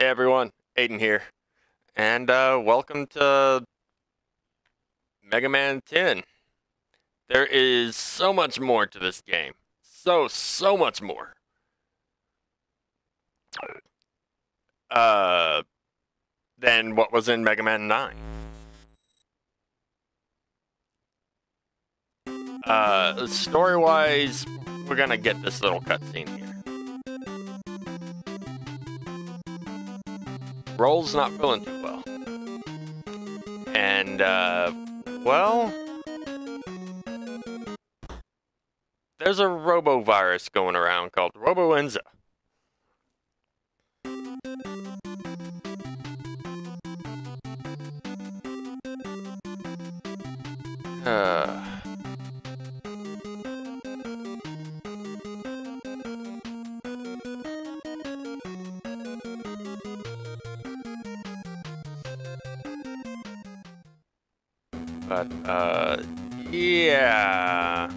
Hey everyone, Aiden here, and uh, welcome to Mega Man 10. There is so much more to this game. So, so much more. Uh, than what was in Mega Man 9. Uh, story wise, we're gonna get this little cutscene here. Roll's not feeling too well. And, uh, well, there's a robovirus going around called Roboenza. Uh, yeah.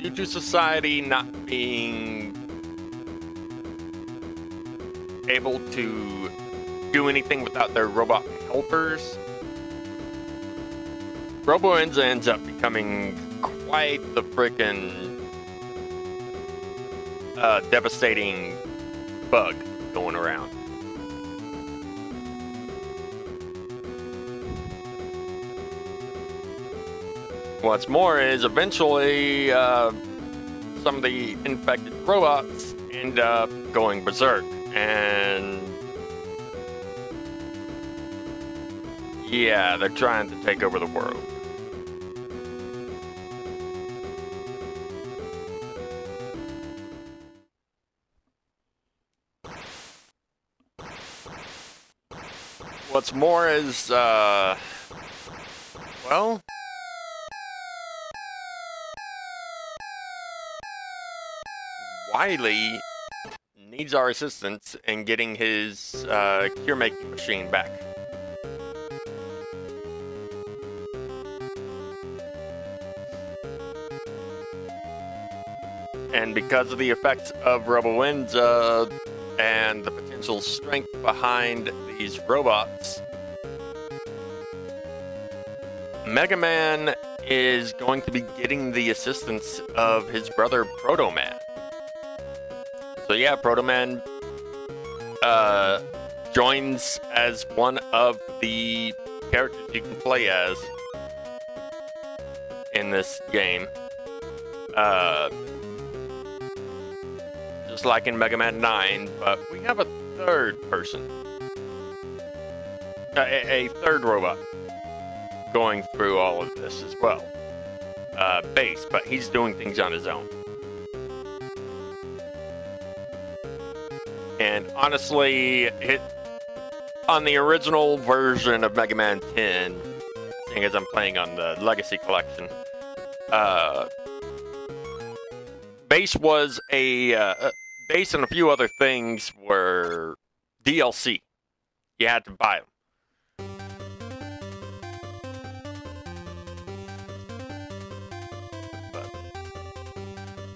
Due to society not being able to do anything without their robot helpers, Roboenza ends up becoming quite the frickin' uh, devastating bug going around. What's more is eventually uh, some of the infected robots end up going berserk and yeah, they're trying to take over the world. What's more is, uh, well, Wily needs our assistance in getting his uh, cure making machine back. And because of the effects of Roboenza and the potential strength behind these robots, Mega Man is going to be getting the assistance of his brother Proto Man. So yeah, Proto Man uh, joins as one of the characters you can play as in this game. Uh, just like in Mega Man 9, but we have a third person. A, a third robot going through all of this as well. Uh, Bass, but he's doing things on his own. And honestly, it on the original version of Mega Man 10, seeing as I'm playing on the Legacy Collection, uh, Bass was a uh, Bass and a few other things were DLC. You had to buy them.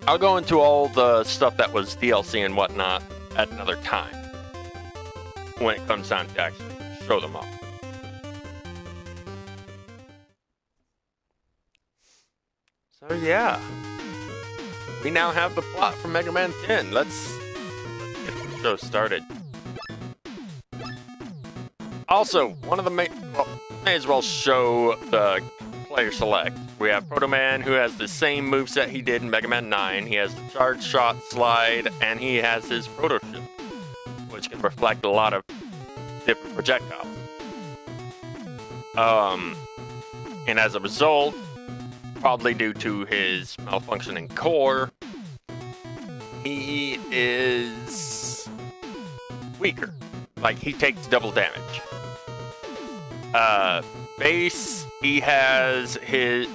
I'll go into all the stuff that was DLC and whatnot at another time when it comes time to actually show them off. So yeah, we now have the plot for Mega Man 10. Let's, get the show started. Also, one of the main, well, may as well show the player select. We have Proto Man, who has the same moveset he did in Mega Man 9. He has the charge shot slide, and he has his proto shield, which can reflect a lot of different projectiles. Um, and as a result, probably due to his malfunctioning core, he is weaker. Like, he takes double damage. Uh, Bass, he has his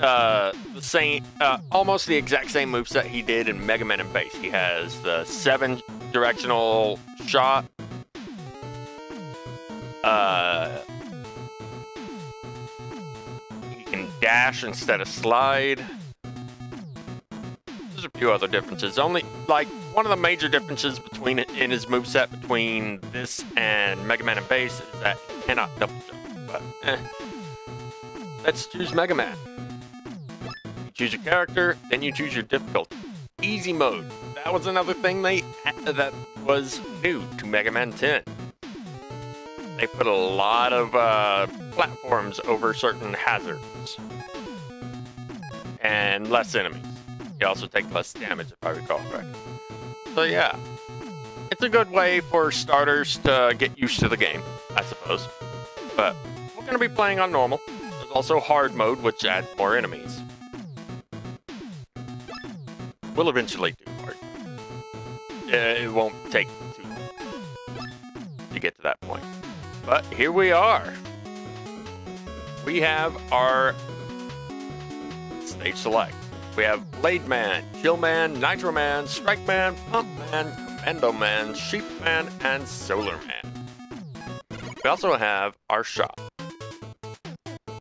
uh, same, uh, almost the exact same moveset he did in Mega Man and Bass. He has the seven directional shot. Uh, he can dash instead of slide. There's a few other differences. Only like one of the major differences between it in his moveset between this and Mega Man and Bass is that he cannot double jump. But eh. Let's choose Mega Man. You choose your character, then you choose your difficulty. Easy mode. That was another thing they that was new to Mega Man 10. They put a lot of uh, platforms over certain hazards and less enemies. You also take less damage, if I recall correctly. So yeah, it's a good way for starters to get used to the game, I suppose. But we're going to be playing on normal. There's also hard mode, which adds more enemies. We'll eventually do hard. Eh, it won't take too long to get to that point. But here we are. We have our stage select. We have Blade Man, Chill Man, Nitro Man, Strike Man, Pump Man, Commando Man, Sheep Man, and Solar Man. We also have our shop.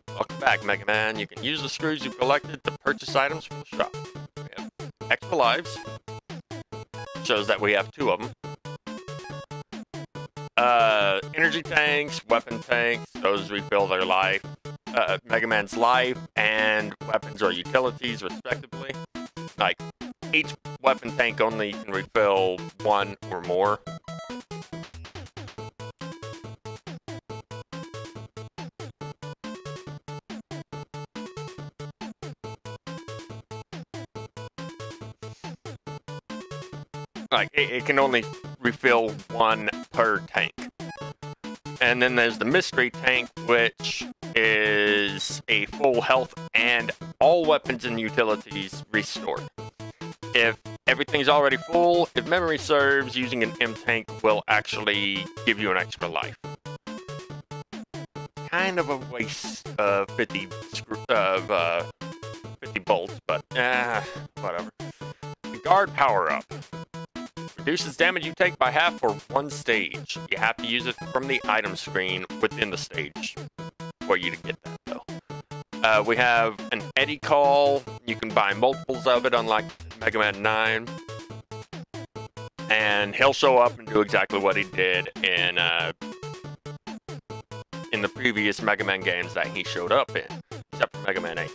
Welcome back, Mega Man. You can use the screws you've collected to purchase items from the shop. We have extra lives. Shows that we have two of them. Uh, energy tanks, weapon tanks, those refill their life uh, Mega Man's life and weapons or utilities, respectively. Like, each weapon tank only can refill one or more. Like, it, it can only refill one per tank. And then there's the mystery tank, which is a full health and all weapons and utilities restored. If everything's already full, if memory serves, using an M tank will actually give you an extra life. Kind of a waste of 50 of uh, 50 bolts, but uh, whatever. The guard power up. Reduces damage you take by half for one stage. You have to use it from the item screen within the stage for you to get that. Uh, we have an Eddie Call. You can buy multiples of it, unlike Mega Man 9. And he'll show up and do exactly what he did in uh, in the previous Mega Man games that he showed up in, except for Mega Man 8.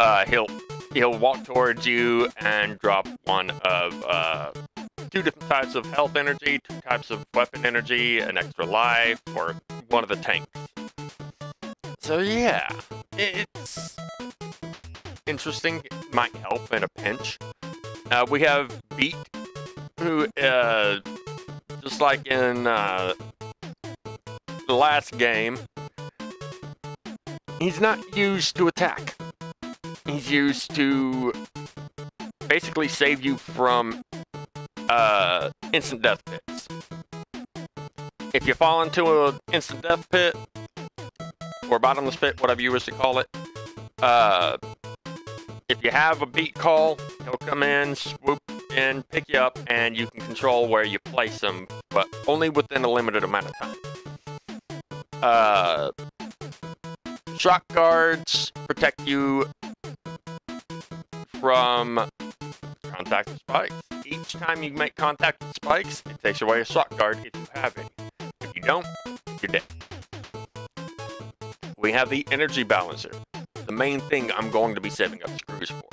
Uh, he'll he'll walk towards you and drop one of uh, two different types of health energy, two types of weapon energy, an extra life, or one of the tanks. So yeah, it's interesting. It might help in a pinch. Uh, we have Beat, who, uh, just like in uh, the last game, he's not used to attack. He's used to basically save you from uh, instant death pits. If you fall into an instant death pit, or bottomless pit, whatever you wish to call it. Uh, if you have a beat call, he'll come in, swoop in, pick you up, and you can control where you place him, but only within a limited amount of time. Uh, shock guards protect you from contact with spikes. Each time you make contact with spikes, it takes away a shock guard if you have any. If you don't, you're dead we have the energy balancer. The main thing I'm going to be saving up screws for.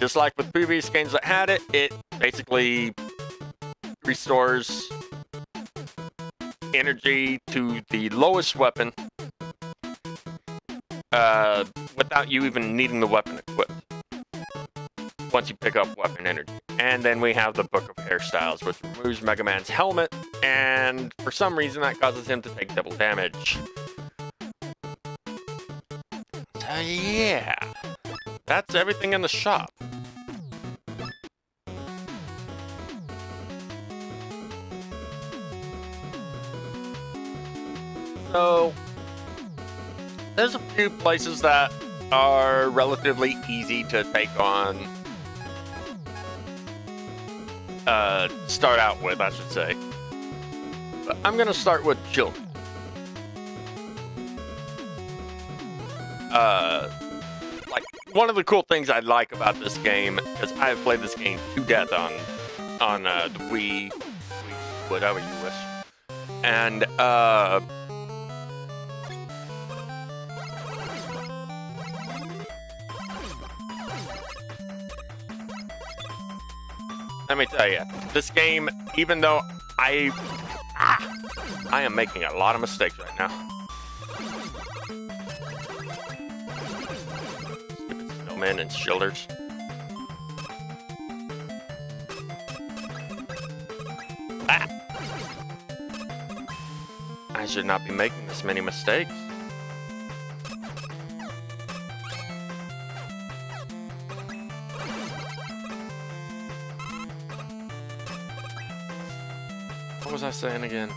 Just like with previous games that had it, it basically restores energy to the lowest weapon uh, without you even needing the weapon equipped. Once you pick up weapon energy. And then we have the Book of Hairstyles, which removes Mega Man's helmet, and for some reason that causes him to take double damage. So yeah, that's everything in the shop. So, there's a few places that are relatively easy to take on uh, start out with, I should say. I'm going to start with Chillman. Uh, like one of the cool things I like about this game, because I have played this game to death on on uh, the Wii, whatever you wish, and uh, let me tell you, this game, even though I ah, I am making a lot of mistakes right now. Snowmen and shoulders. Ah. I should not be making this many mistakes. Saying again?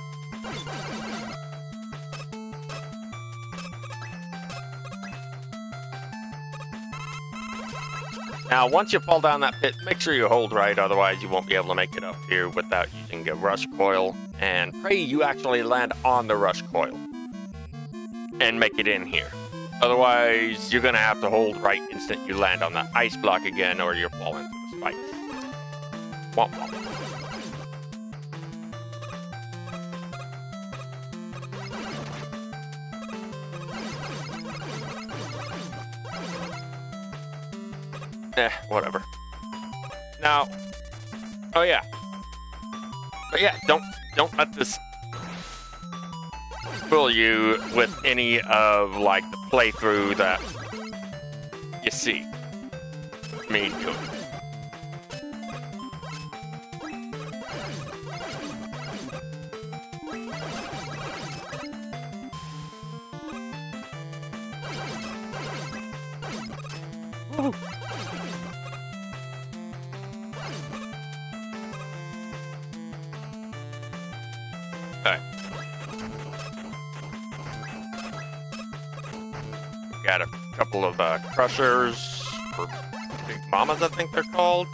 Now, once you fall down that pit, make sure you hold right, otherwise you won't be able to make it up here without using a rush coil. And pray you actually land on the rush coil and make it in here. Otherwise, you're gonna have to hold right instant you land on the ice block again, or you're falling into the spikes. Womp womp. Eh, whatever. Now, oh yeah. But yeah, don't don't let this fool you with any of like the playthrough that you see me doing. Crushers, or mamas, I think they're called.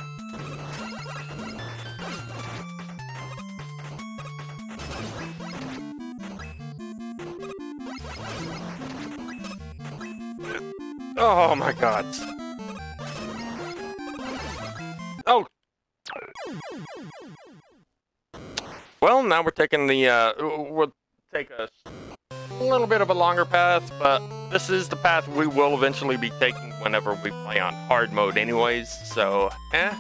Oh my god. Oh, Well, now we're taking the, uh, we'll take a little bit of a longer path, but this is the path we will eventually be taking whenever we play on hard mode anyways, so, eh.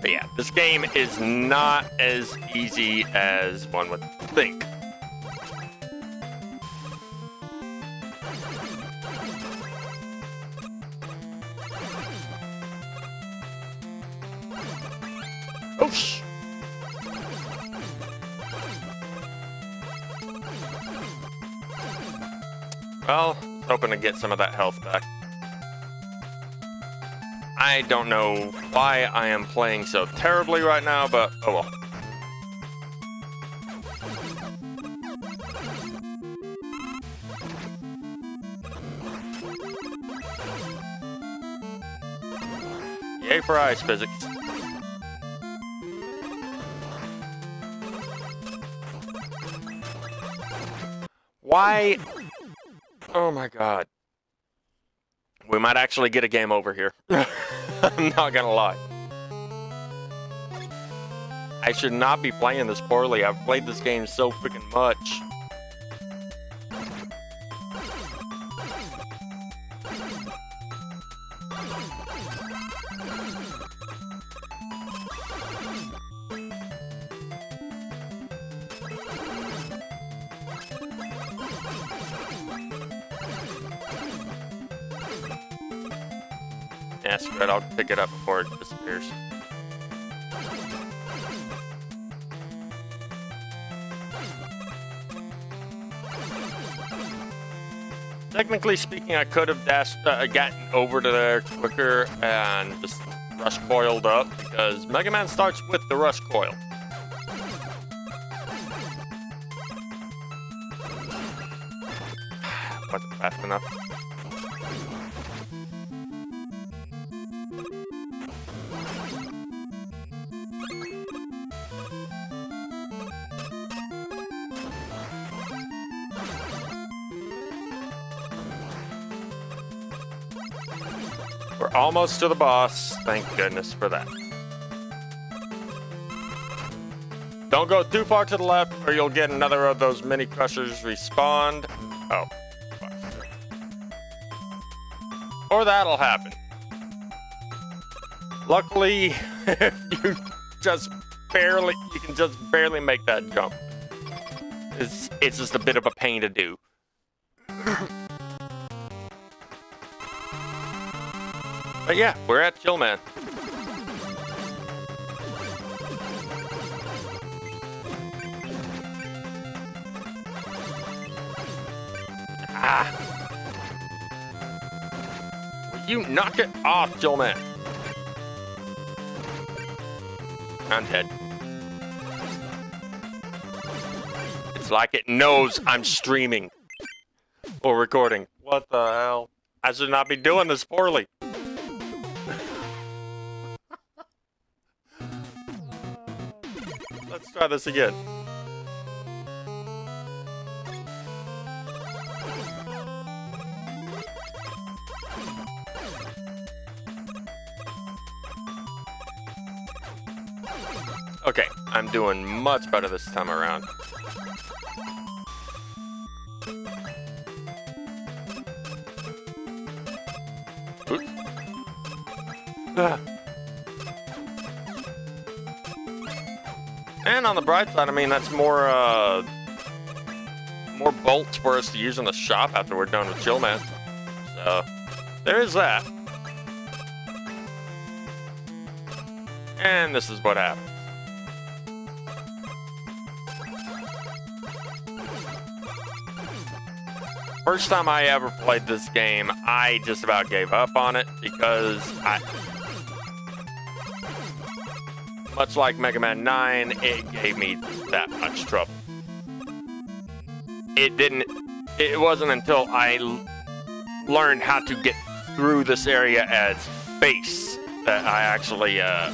But yeah, this game is not as easy as one would think. To get some of that health back. I don't know why I am playing so terribly right now, but oh well. Yay for ice physics. Why? Oh my god. Might actually get a game over here. I'm not gonna lie. I should not be playing this poorly. I've played this game so freaking much. Pick it up before it disappears. Technically speaking, I could have dashed, uh, gotten over to there quicker and just rush coiled up because Mega Man starts with the rush coil. Wasn't fast enough. Almost to the boss. Thank goodness for that. Don't go too far to the left or you'll get another of those mini crushers respawned. Oh. Or that'll happen. Luckily, if you just barely, you can just barely make that jump. It's, it's just a bit of a pain to do. But yeah, we're at Chillman. Ah! Will you knock it off, Chillman? I'm dead. It's like it knows I'm streaming or recording. What the hell? I should not be doing this poorly. Try this again. Okay, I'm doing much better this time around. And ah. On the bright side, I mean, that's more, uh, more bolts for us to use in the shop after we're done with Chillman. So, there is that. And this is what happens. First time I ever played this game, I just about gave up on it because I, much like Mega Man 9, it gave me that much trouble. It didn't, it wasn't until I learned how to get through this area as Bass that I actually uh,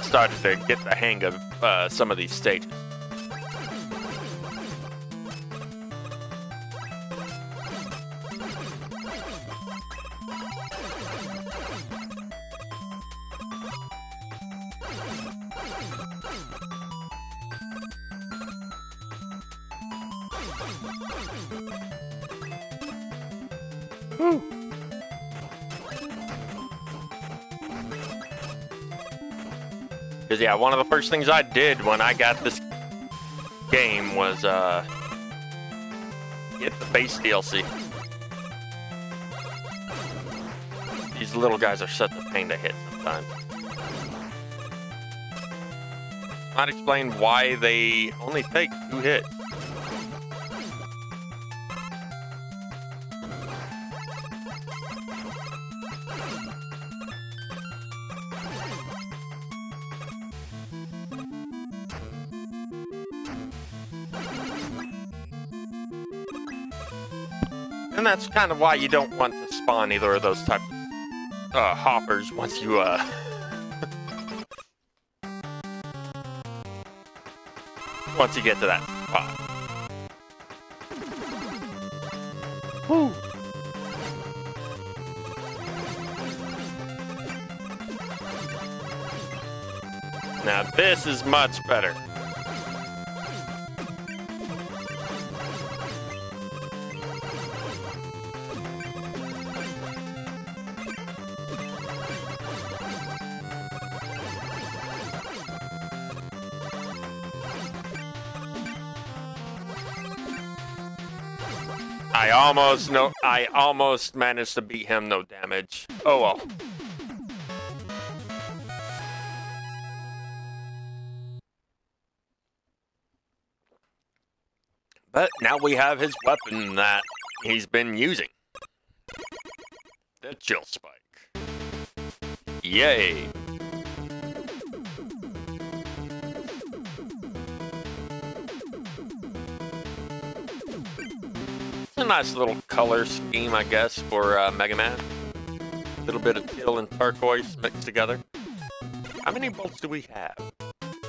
started to get the hang of uh, some of these stages. Yeah, one of the first things I did when I got this game was uh, get the Bass DLC. These little guys are such a pain to hit sometimes. Might explain why they only take two hits. That's kind of why you don't want to spawn either of those type of uh, hoppers once you, uh... once you get to that spot. Woo! Now this is much better. Almost no I almost managed to beat him no damage. Oh well. But now we have his weapon that he's been using. The chill spike. Yay. nice little color scheme, I guess, for uh, Mega Man. A little bit of teal and turquoise mixed together. How many bolts do we have?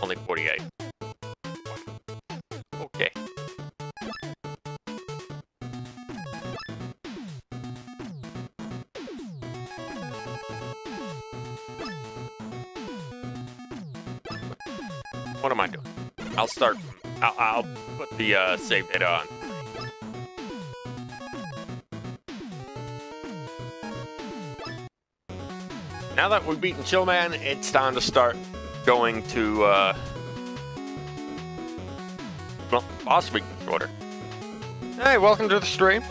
Only 48. Okay. What am I doing? I'll start. I'll, I'll put the uh, save data on. Now that we've beaten Chillman, it's time to start going to uh, well, boss weakness order. Hey, welcome to the stream.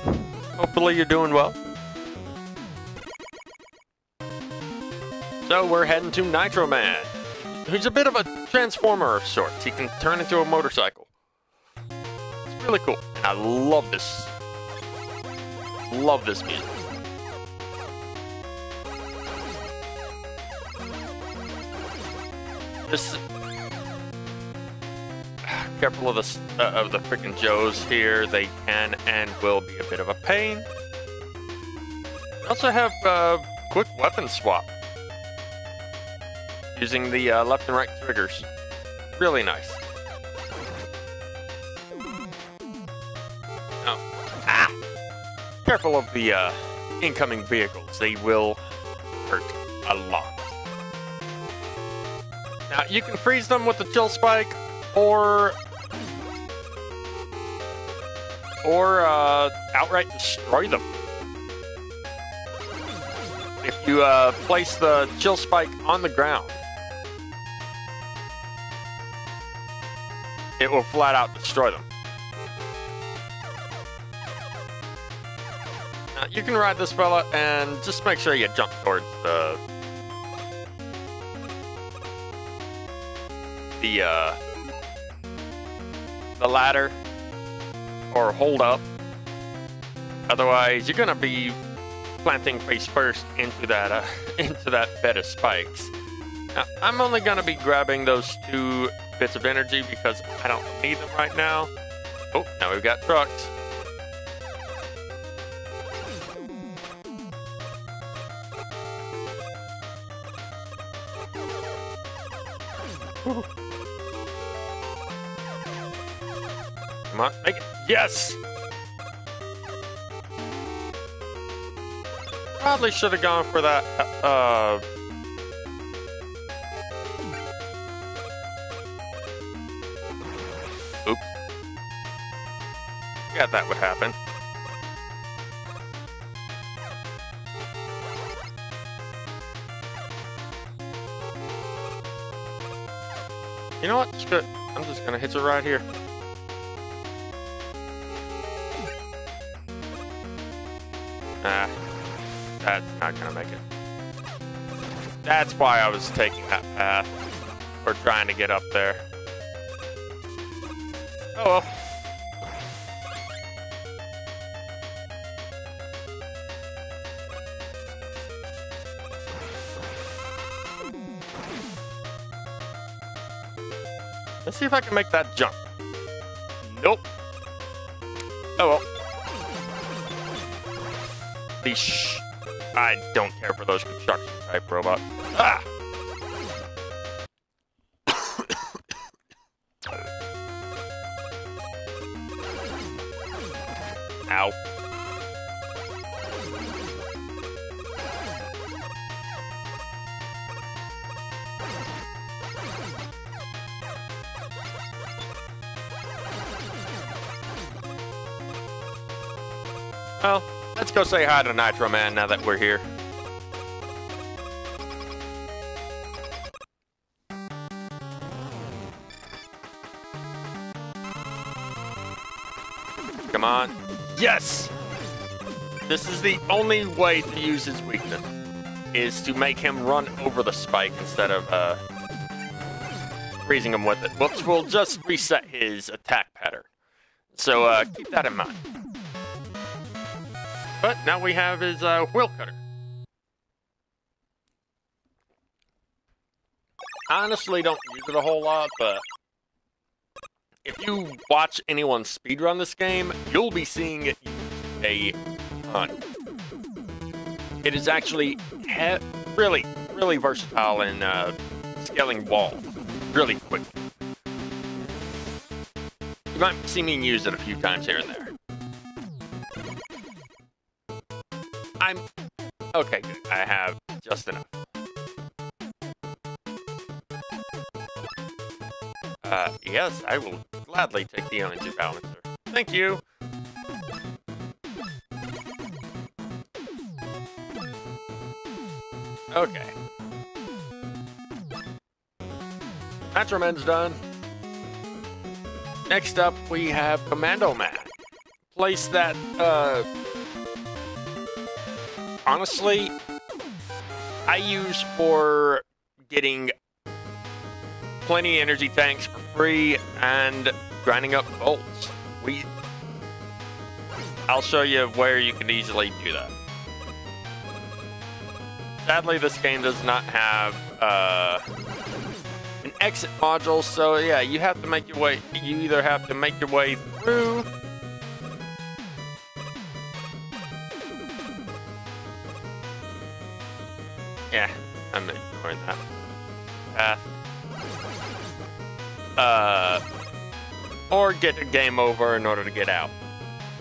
Hopefully you're doing well. So we're heading to Nitro Man, who's a bit of a transformer of sorts. He can turn into a motorcycle. It's really cool. And I love this. Love this music. This careful of the uh, of the freaking Joes here. They can and will be a bit of a pain. also have uh, quick weapon swap using the uh, left and right triggers. Really nice. Oh, ah! Careful of the uh, incoming vehicles. They will hurt a lot. Now, you can freeze them with the chill spike, or or uh, outright destroy them. If you uh, place the chill spike on the ground, it will flat out destroy them. Now, you can ride this fella and just make sure you jump towards the the uh, the ladder or hold up. Otherwise, you're gonna be planting face first into that uh, into that bed of spikes. Now, I'm only gonna be grabbing those two bits of energy because I don't need them right now. Oh, now we've got trucks. Make it. Yes! Probably should have gone for that, uh... Oops. Yeah, that would happen. You know what? I'm just gonna hit it right here. That's why I was taking that path. Or trying to get up there. Oh well. Let's see if I can make that jump. Nope. Oh well. These I don't care for those construction type robots. Ow. Well, let's go say hi to Nitro Man now that we're here. Yes! This is the only way to use his weakness, is to make him run over the spike instead of uh, freezing him with it, which will just reset his attack pattern. So uh, keep that in mind. But now we have his uh, wheel cutter. Honestly, don't use it a whole lot, but if you watch anyone speedrun this game, you'll be seeing it a ton. It is actually really, really versatile in uh, scaling walls really quick. You might see me use it a few times here and there. I'm... Okay, good. I have just enough. Uh, yes, I will gladly take the energy balancer. Thank you. Okay. Nitro Man's done. Next up, we have Commando Man. Place that, uh... Honestly, I use for getting plenty energy tanks free and grinding up bolts. We... I'll show you where you can easily do that. Sadly, this game does not have uh, an exit module, so yeah, you have to make your way. You either have to make your way through. Get a game over in order to get out.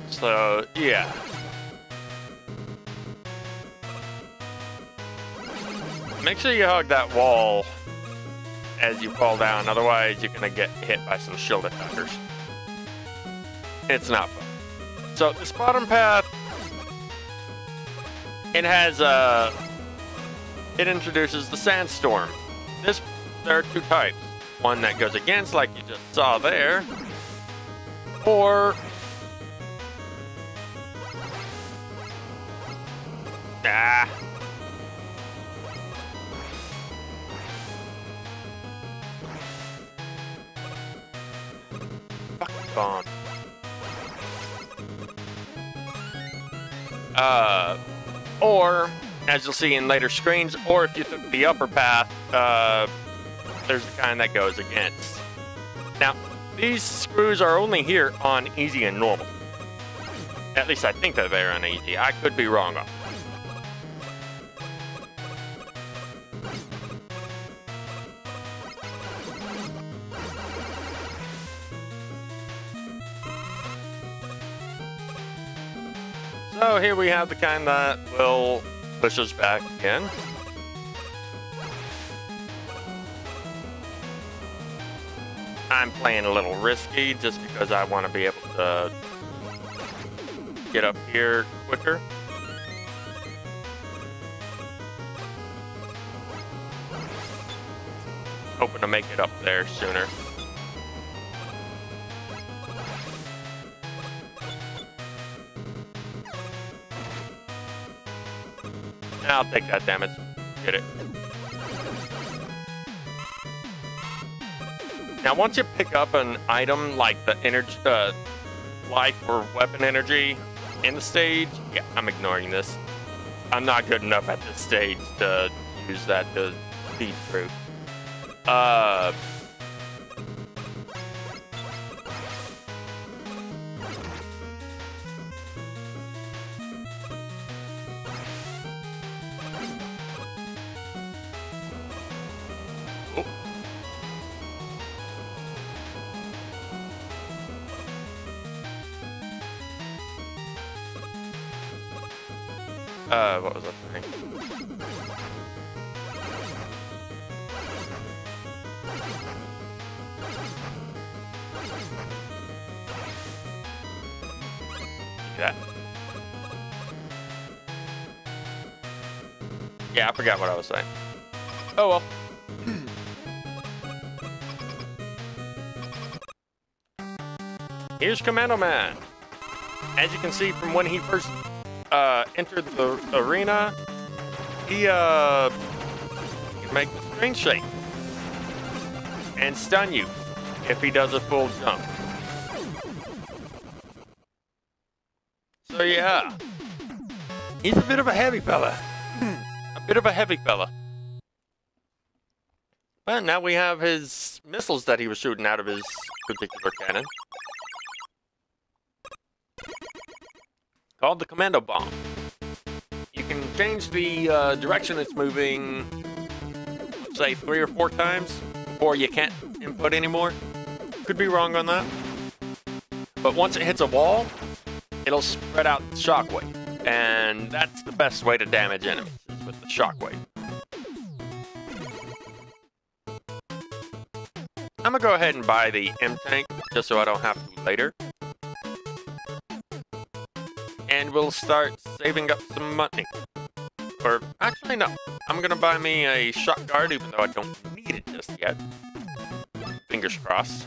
So yeah. Make sure you hug that wall as you fall down, otherwise you're gonna get hit by some shield attackers. It's not fun. So this bottom path, it has uh, it introduces the sandstorm. This there are two types. One that goes against, like you just saw there, or ah. gone. Uh, or, as you'll see in later screens, or if you took the upper path, uh, there's the kind that goes against. Now, these screws are only here on easy and normal. At least I think that they're on easy. I could be wrong on So here we have the kind that will push us back again. I'm playing a little risky just because I want to be able to get up here quicker. Hoping to make it up there sooner. I'll take that damage. Get it. Now, once you pick up an item like the energy, uh, life or weapon energy in the stage, yeah, I'm ignoring this. I'm not good enough at this stage to use that to speed through. Uh, I forgot what I was saying. Oh well. Here's Commando Man. As you can see from when he first uh, entered the arena, he uh, can make the screen shake and stun you if he does a full jump. So yeah, he's a bit of a heavy fella. Bit of a heavy fella. But now we have his missiles that he was shooting out of his particular cannon. called the Commando Bomb. You can change the uh, direction it's moving, say, three or four times, or you can't input anymore. Could be wrong on that. But once it hits a wall, it'll spread out shockwave. And that's the best way to damage enemies, shockwave. I'm gonna go ahead and buy the M tank just so I don't have to later. And we'll start saving up some money. Or actually, no. I'm gonna buy me a shock guard even though I don't need it just yet. Fingers crossed.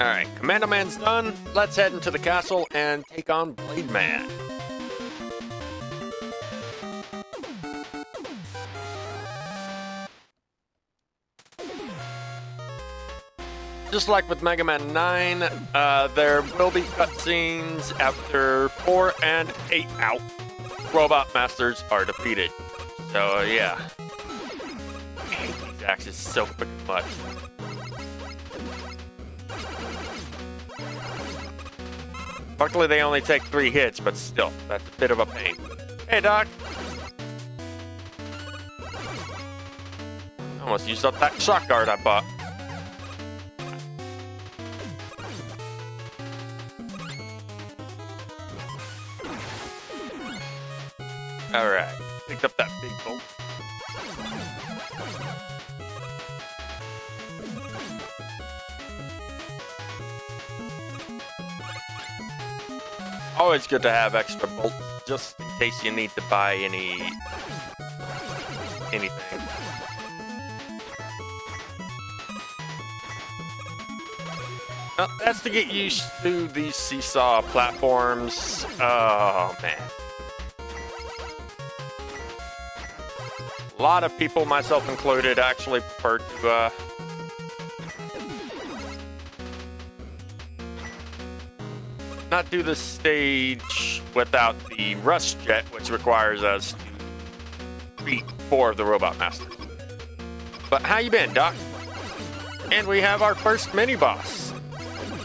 Alright, Commando Man's done. Let's head into the castle and take on Blade Man. Just like with Mega Man 9, uh, there will be cutscenes after 4 and 8 out. Robot Masters are defeated. So, yeah. I hate these axes so much. Luckily, they only take three hits, but still, that's a bit of a pain. Hey, Doc. Almost used up that shock guard I bought. Alright, picked up that big bolt. Always good to have extra bolts, just in case you need to buy any... anything. Well, that's to get used to these seesaw platforms. Oh, man. A lot of people, myself included, actually prefer to uh, not do the stage without the Rush Jet, which requires us to beat four of the Robot Masters. But how you been, Doc? And we have our first mini-boss,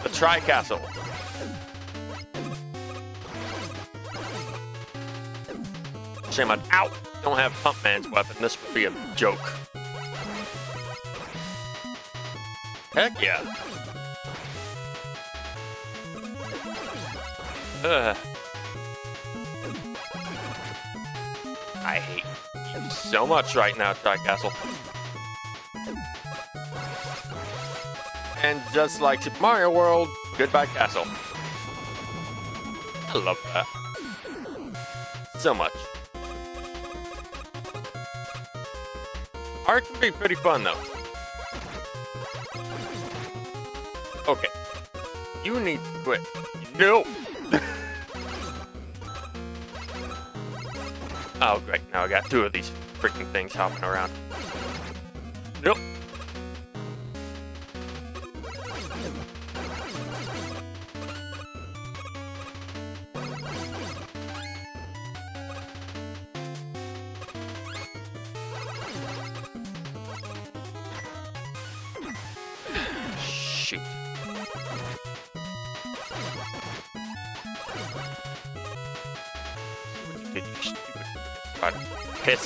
the Tri-Castle. Shame out don't have Pump Man's weapon. This would be a joke. Heck yeah. Ugh. I hate you so much right now, Tri-Castle. And just like Super Mario World, goodbye castle. I love that. So much. Art can be pretty fun though. Okay. You need to quit. No! Oh, great. Now I got two of these freaking things hopping around. Nope.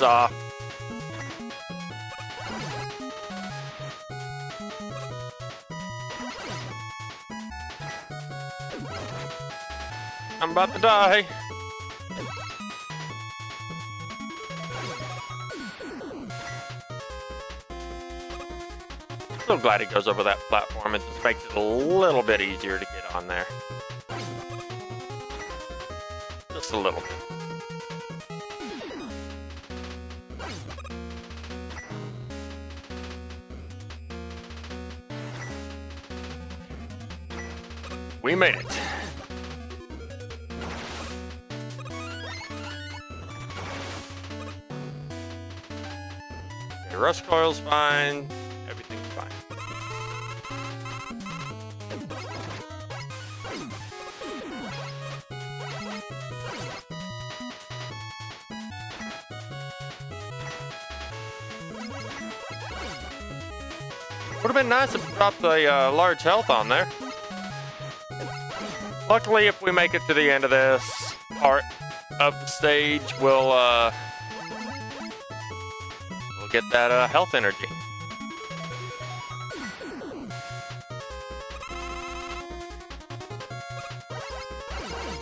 Off. I'm about to die. So glad it goes over that platform. It just makes it a little bit easier to get on there. Just a little bit. We made it. Okay, rush coil's fine. Everything's fine. Would have been nice if we dropped a uh, large health on there. Luckily, if we make it to the end of this part of the stage, we'll uh, we'll get that uh, health energy.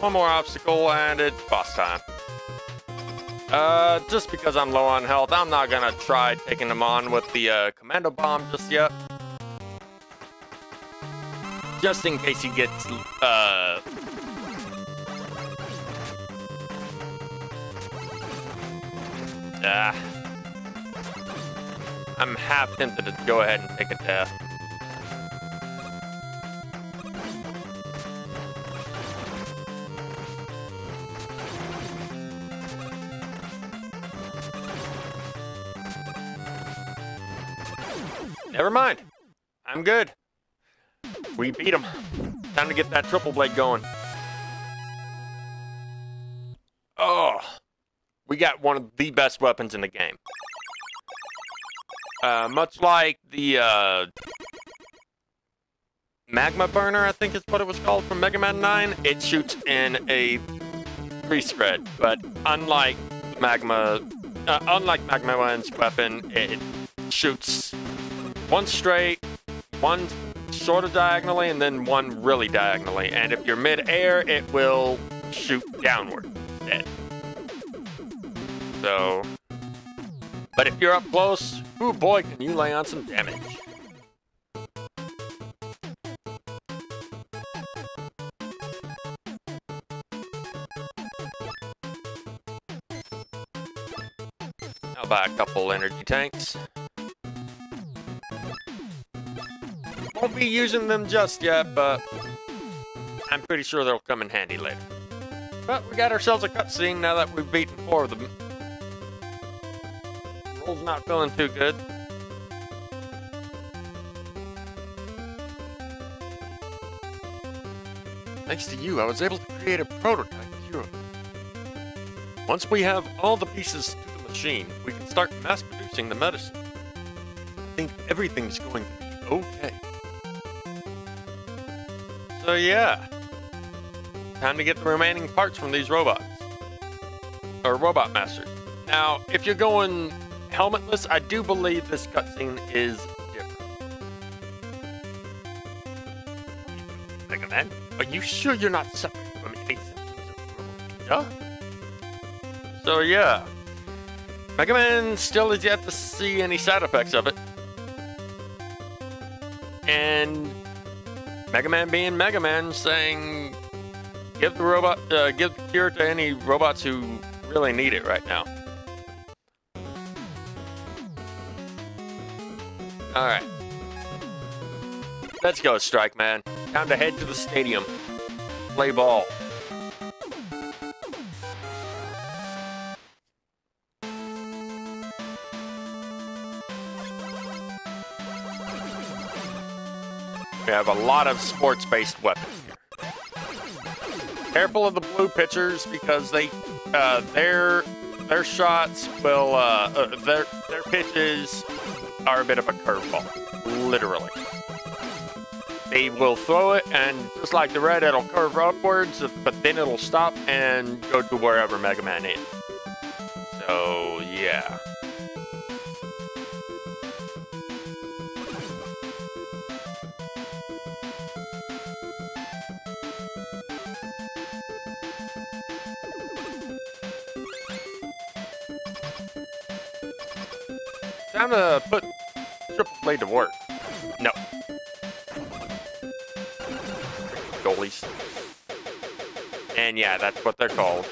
One more obstacle and it's boss time. Uh, just because I'm low on health, I'm not gonna try taking him on with the uh, commando bomb just yet. Just in case he gets, uh... Ah. I'm half tempted to go ahead and take a death. Never mind. I'm good. We beat him. Time to get that triple blade going. Got one of the best weapons in the game. Uh, much like the uh, Magma Burner, I think is what it was called from Mega Man 9, it shoots in a free spread. But unlike Magma, uh, unlike Magma Man's weapon, it shoots one straight, one sort of diagonally, and then one really diagonally. And if you're mid-air, it will shoot downward. So, but if you're up close, oh boy, can you lay on some damage. I'll buy a couple energy tanks. Won't be using them just yet, but I'm pretty sure they'll come in handy later. But we got ourselves a cutscene now that we've beaten four of them. Roll's not feeling too good. Thanks to you, I was able to create a prototype cure. Once we have all the pieces to the machine, we can start mass producing the medicine. I think everything's going to be okay. So yeah, time to get the remaining parts from these robots. Or robot masters. Now, if you're going helmetless, I do believe this cutscene is different. Mega Man, are you sure you're not suffering from any symptoms of So yeah, Mega Man still is yet to see any side effects of it. And Mega Man being Mega Man, saying, "Give the robot, uh, give the cure to any robots who really need it right now." All right, let's go, Strike Man. Time to head to the stadium, play ball. We have a lot of sports-based weapons here. Careful of the blue pitchers because they, uh, their their shots will, uh, uh, their their pitches are a bit of a curveball, literally. They will throw it, and just like the red, it'll curve upwards, but then it'll stop and go to wherever Mega Man is. So, yeah. Time to put To work. No. Goalies. And yeah, that's what they're called.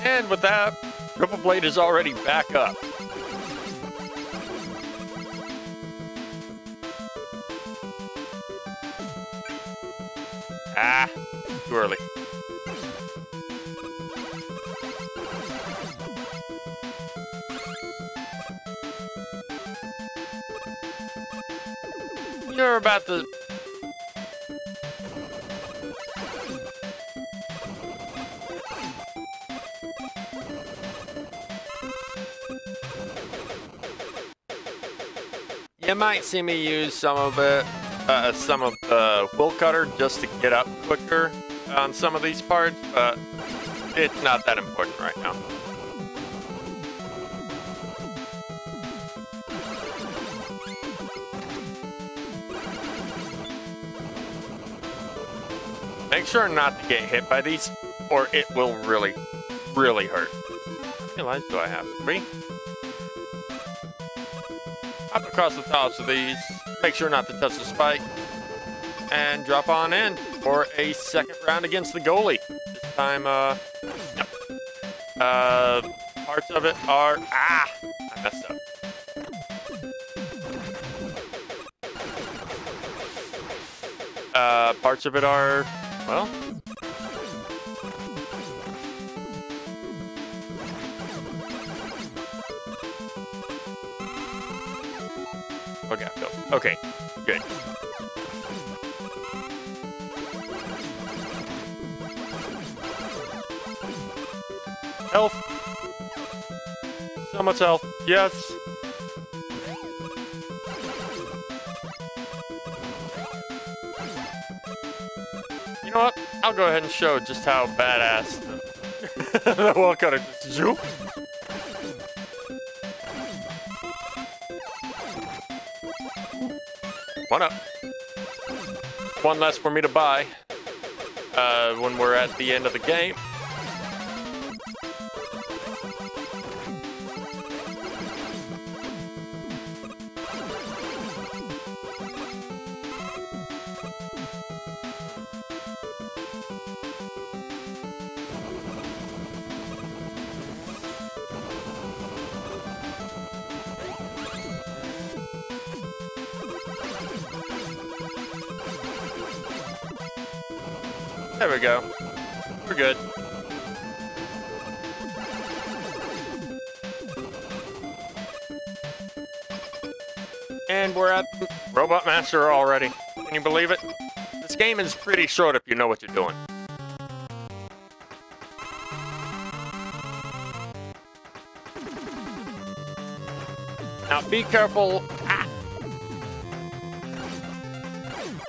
And with that, Triple Blade is already back up. Too early. You're about to... You might see me use some of it uh, some of the wheel cutter just to get up quicker on some of these parts, but it's not that important right now. Make sure not to get hit by these, or it will really, really hurt. How many lives do I have? Three? Hop across the tops of these, make sure not to touch the spike, and drop on in for a second round against the goalie. This time, uh, no. Uh, parts of it are, ah, I messed up. Uh, parts of it are, well, Okay. Okay, good. Health. So much health. Yes. You know what? I'll go ahead and show just how badass the, the wheel cutter just zoop. One up. One less for me to buy uh, when we're at the end of the game. We go. We're good. And we're at Robot Master already. Can you believe it? This game is pretty short if you know what you're doing. Now be careful. Ah.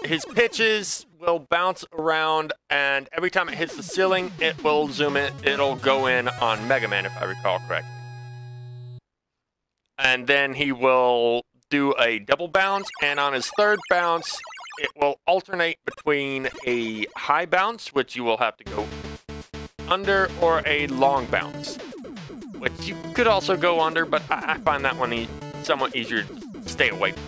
His pitches will bounce around, and every time it hits the ceiling, it will zoom in. It'll go in on Mega Man, if I recall correctly. And then he will do a double bounce, and on his third bounce, it will alternate between a high bounce, which you will have to go under, or a long bounce, which you could also go under, but I, I find that one e somewhat easier to stay away from.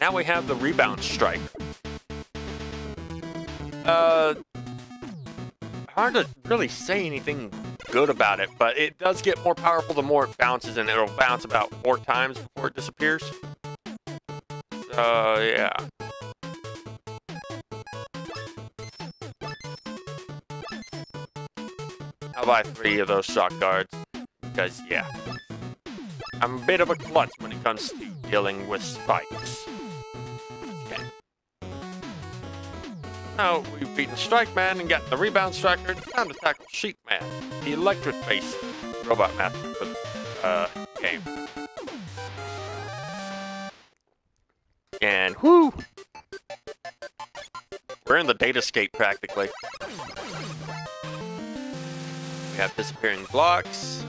Now we have the rebound strike. Uh, hard to really say anything good about it, but it does get more powerful the more it bounces, and it'll bounce about four times before it disappears. So, yeah. I'll buy three of those shock guards, because, yeah. I'm a bit of a klutz when it comes to dealing with spikes. Now we've beaten Strike Man and got the Rebound Striker, time to tackle Sheep Man, the electric-based robot master for the uh, game. And whoo! We're in the datascape practically. We have disappearing blocks.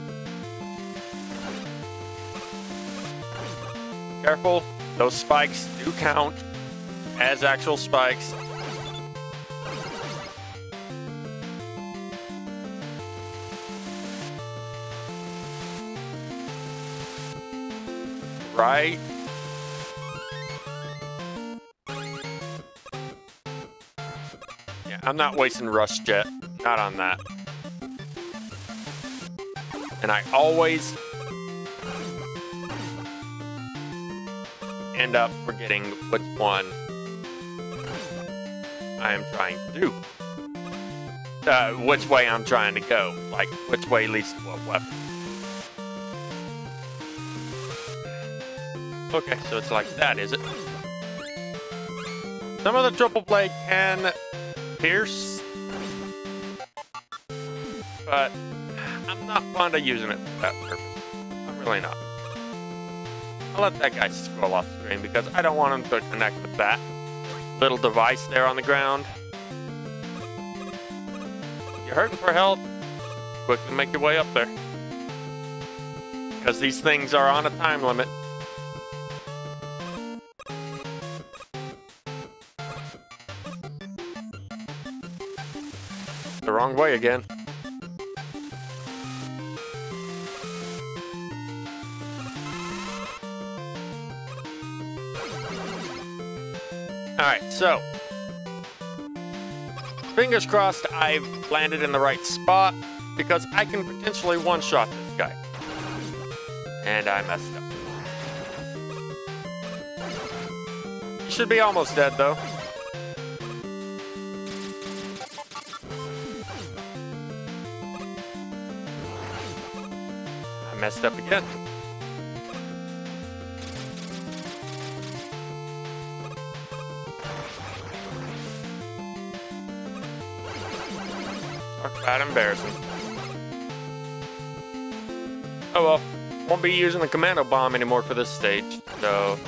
Careful, those spikes do count as actual spikes. Right? Yeah, I'm not wasting Rush Jet. Not on that. And I always end up forgetting which one I am trying to do. Uh, which way I'm trying to go. Like, which way leads to what weapon. Okay, so it's like that, is it? Some of the triple blade can pierce, but I'm not fond of using it for that purpose. I'm really not. I'll let that guy scroll off screen because I don't want him to connect with that little device there on the ground. You're hurting for help, quickly make your way up there. Because these things are on a time limit. Wrong way again. Alright, so. Fingers crossed I've landed in the right spot because I can potentially one-shot this guy. And I messed up. Should be almost dead though. Messed up again. Talk embarrassing. Oh well, won't be using the commando bomb anymore for this stage, so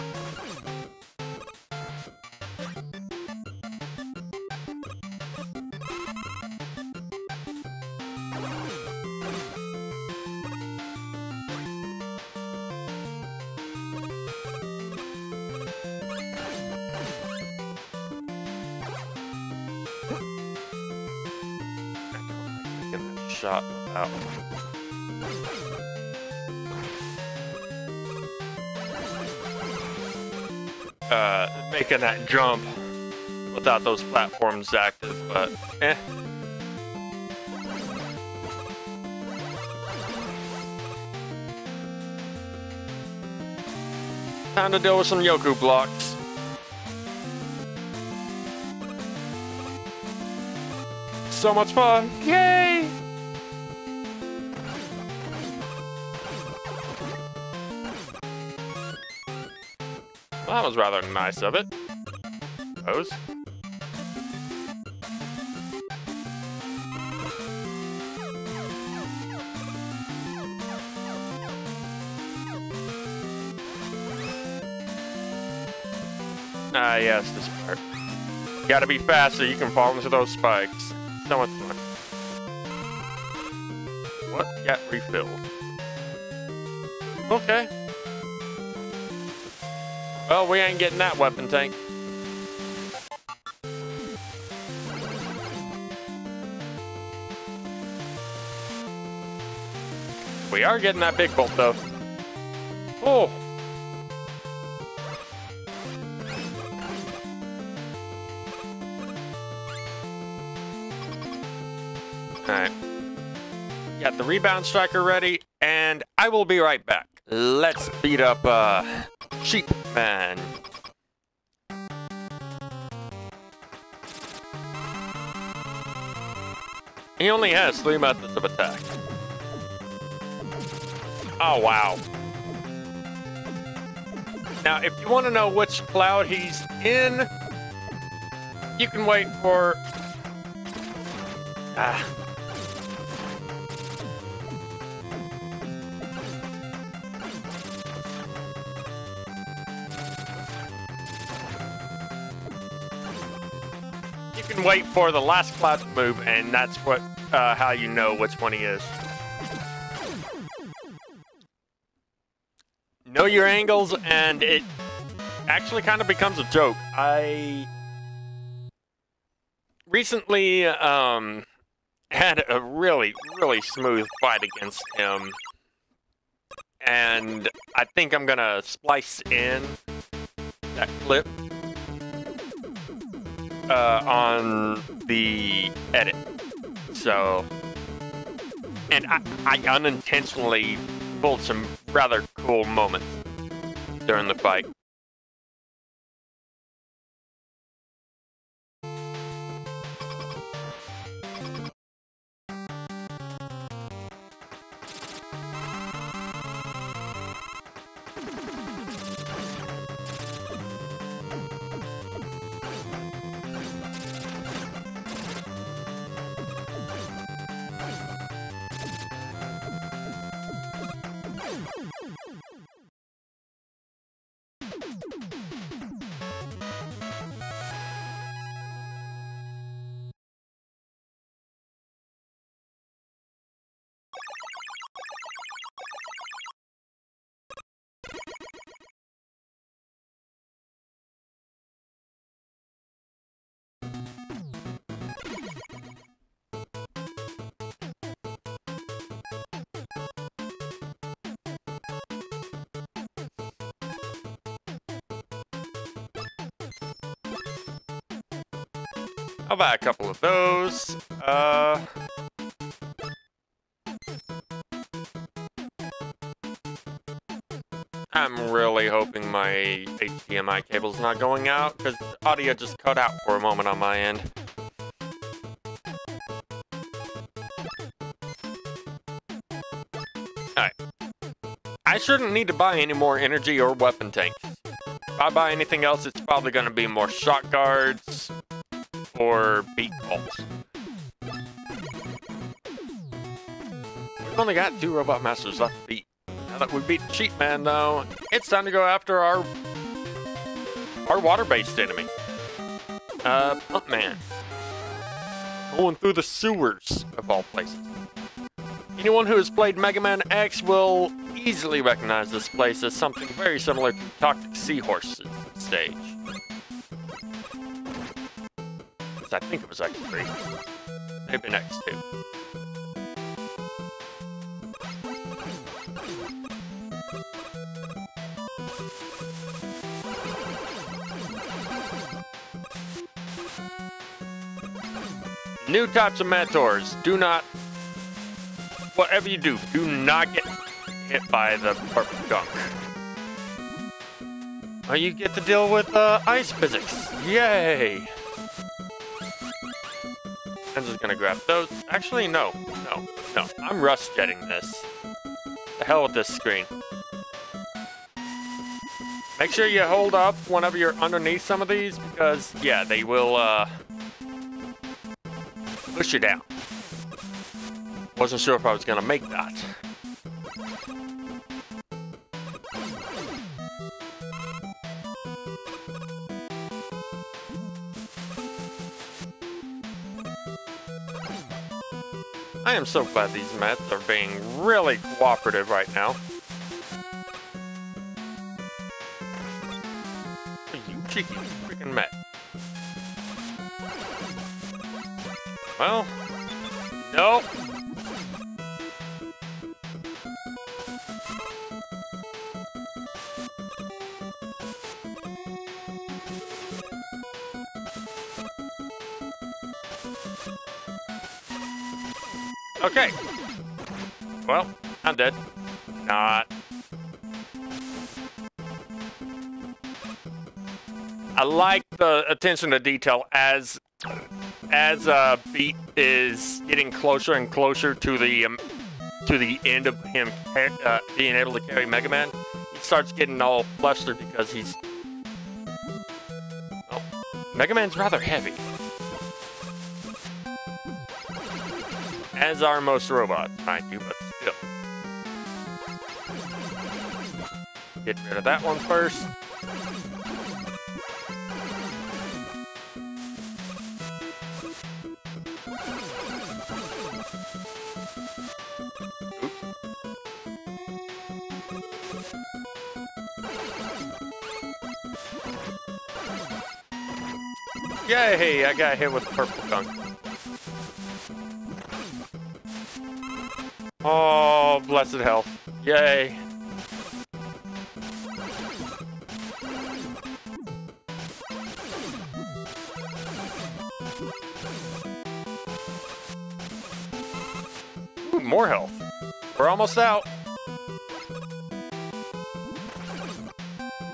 making that jump without those platforms active, but eh. Time to deal with some Yoku blocks. So much fun! Yay! That was rather nice of it. Suppose. Ah, yes, this part. Gotta be fast so you can fall into those spikes. So much fun. What? Got refilled. Okay. Well, we ain't getting that weapon tank. We are getting that big bolt, though. Oh! Alright. Got the rebound striker ready, and I will be right back. Let's beat up, uh, Sheep Man. He only has three methods of attack. Oh, wow. Now, if you want to know which cloud he's in, you can wait for... Ah. Wait for the last cloud to move, and that's what uh, how you know which one he is. Know your angles, and it actually kind of becomes a joke. I recently um, had a really, really smooth fight against him, and I think I'm gonna splice in that clip uh, on the edit. So, and I, I unintentionally pulled some rather cool moments during the fight. I'll buy a couple of those. Uh... I'm really hoping my HDMI cable's not going out, because audio just cut out for a moment on my end. Alright. I shouldn't need to buy any more energy or weapon tanks. If I buy anything else, it's probably going to be more shock guards beat bolts. We've only got two robot masters left to beat. Now that we beat Sheep Man, though, it's time to go after our our water-based enemy. Uh, Pump Man. Going through the sewers, of all places. Anyone who has played Mega Man X will easily recognize this place as something very similar to Toxic Seahorse's stage. I think it was X3. Maybe X2. New types of mentors. Do not, whatever you do, do not get hit by the purple gunk. Oh, you get to deal with uh, ice physics. Yay! I'm just gonna grab those. Actually, no, no, no. I'm rush jetting this. The hell with this screen. Make sure you hold up whenever you're underneath some of these because, yeah, they will, uh, push you down. Wasn't sure if I was gonna make that. I am so glad these Mets are being really cooperative right now. You cheeky freaking Met. Well, Okay. Well, I'm dead. Not. I like the attention to detail as as uh, Beat is getting closer and closer to the um, to the end of him uh, being able to carry Mega Man, he starts getting all flustered because he's. Oh, Mega Man's rather heavy. As are most robots, mind you, but still. Get rid of that one first. Yay, I got hit with a purple gunk. Oh, blessed health. Yay. Ooh, more health. We're almost out.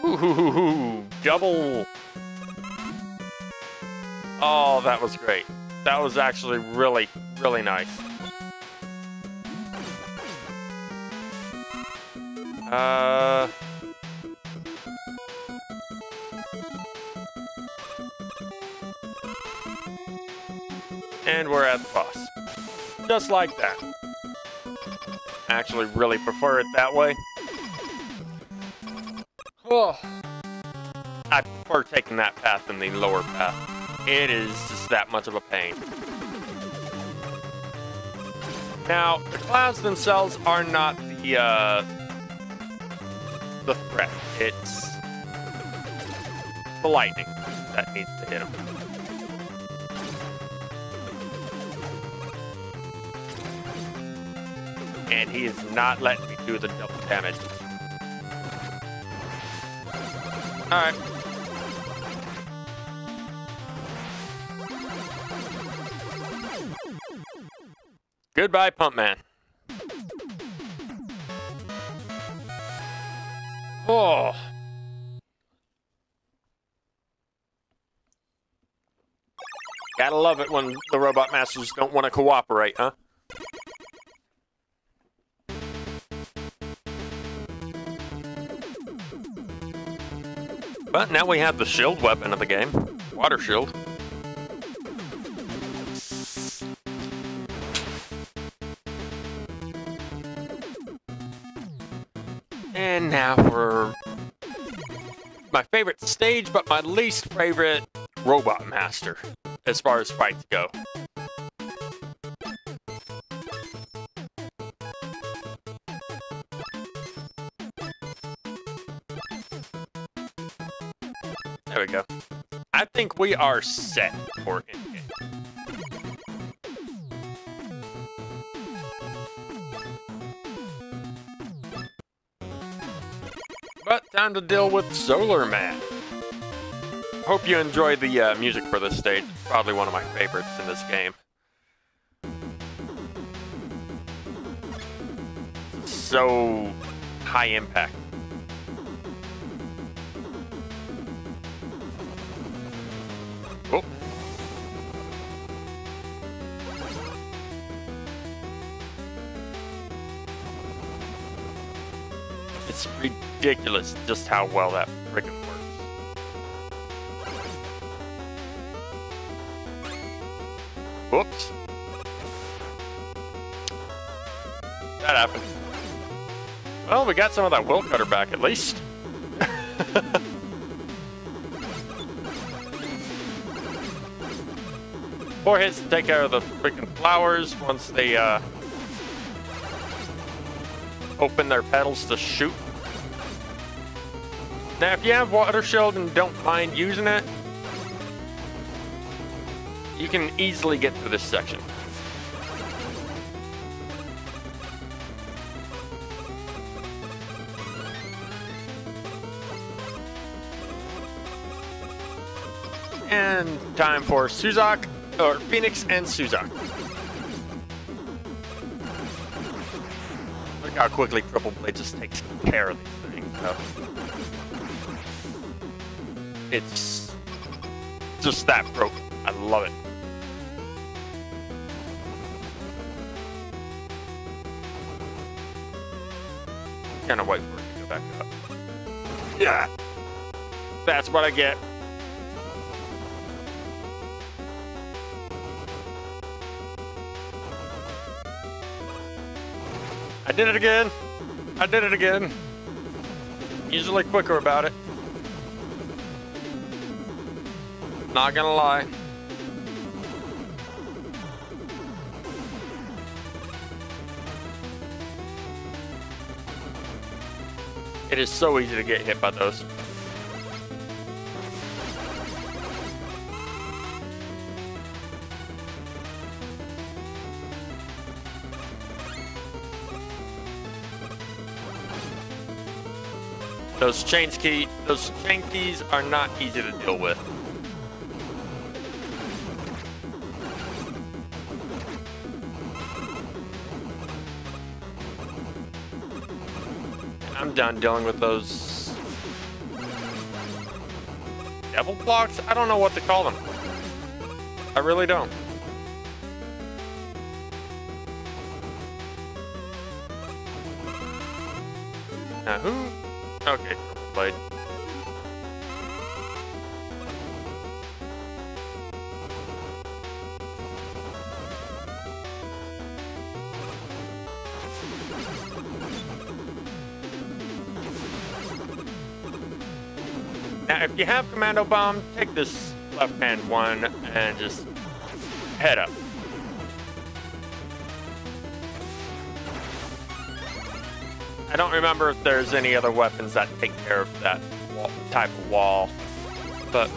Ooh, double Oh, that was great. That was actually really, really nice. Uh... And we're at the boss. Just like that. I actually really prefer it that way. Oh. I prefer taking that path than the lower path. It is just that much of a pain. Now, the clouds themselves are not the, uh, the threat. It's the lightning that needs to hit him. And he is not letting me do the double damage. Alright. Goodbye, Pump Man. Love it when the Robot Masters don't want to cooperate, huh? But now we have the shield weapon of the game. Water shield. And now for my favorite stage, but my least favorite Robot Master, as far as fights go. There we go. I think we are set for in-game. But time to deal with Solar Man. Hope you enjoy the uh, music for this stage. It's probably one of my favorites in this game. So high impact. Oh. It's ridiculous just how well that freaking we got some of that wheel cutter back at least. Four hits to take care of the freaking flowers once they uh, open their petals to shoot. Now, if you have water shield and don't mind using it, you can easily get through this section. Time for Suzak, or Phoenix and Suzak. Look how quickly Triple Blade just takes care of these things. It's just that broken. I love it. Kind of wait for it to go back up. Yeah. That's what I get. I did it again. I did it again. Usually quicker about it. Not gonna lie. It is so easy to get hit by those. Those chain key, those chain keys are not easy to deal with. I'm done dealing with those hmm, devil blocks. I don't know what to call them. I really don't. Now who? Okay, played. Now, if you have Commando Bomb, take this left-hand one and just head up. I don't remember if there's any other weapons that take care of that wall, type of wall, but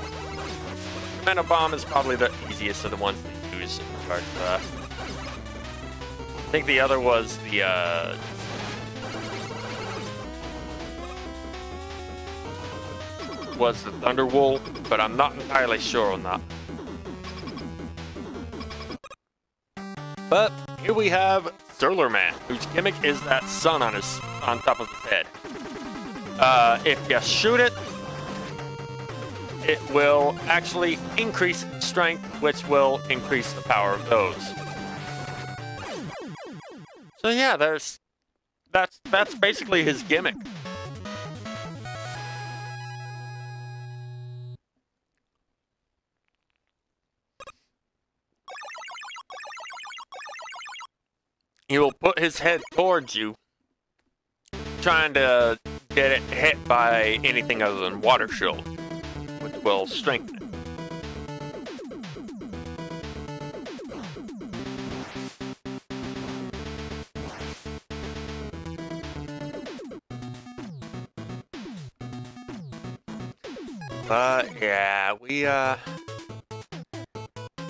Commando Bomb is probably the easiest of the ones to use in regards to that. I think the other was the uh, was the Thunderwool, but I'm not entirely sure on that. But here we have Solar whose gimmick is that sun on his on top of his head. Uh, if you shoot it, it will actually increase strength, which will increase the power of those. So yeah, there's that's that's basically his gimmick. He will put his head towards you, trying to get it hit by anything other than water shield, which will strengthen it. But yeah, we uh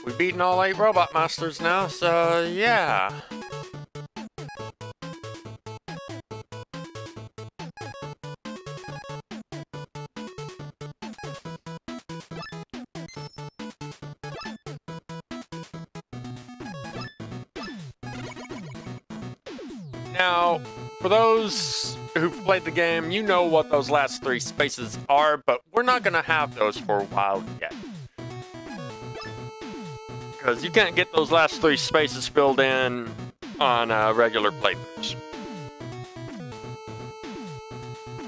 we've beaten all eight robot masters now, so yeah. Played the game, you know what those last three spaces are, but we're not going to have those for a while yet. Because you can't get those last three spaces filled in on uh, regular playthroughs.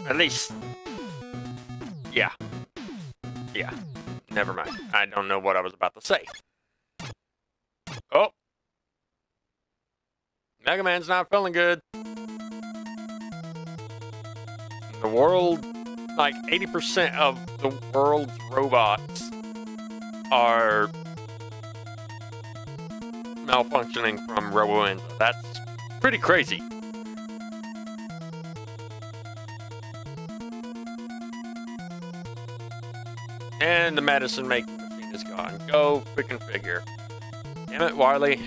At least, yeah. Yeah. Never mind. I don't know what I was about to say. Oh. Mega Man's not feeling good. The world, like 80% of the world's robots are malfunctioning from Roboenza. That's pretty crazy. And the medicine making machine is gone. Go freaking figure. Damn it, Wily.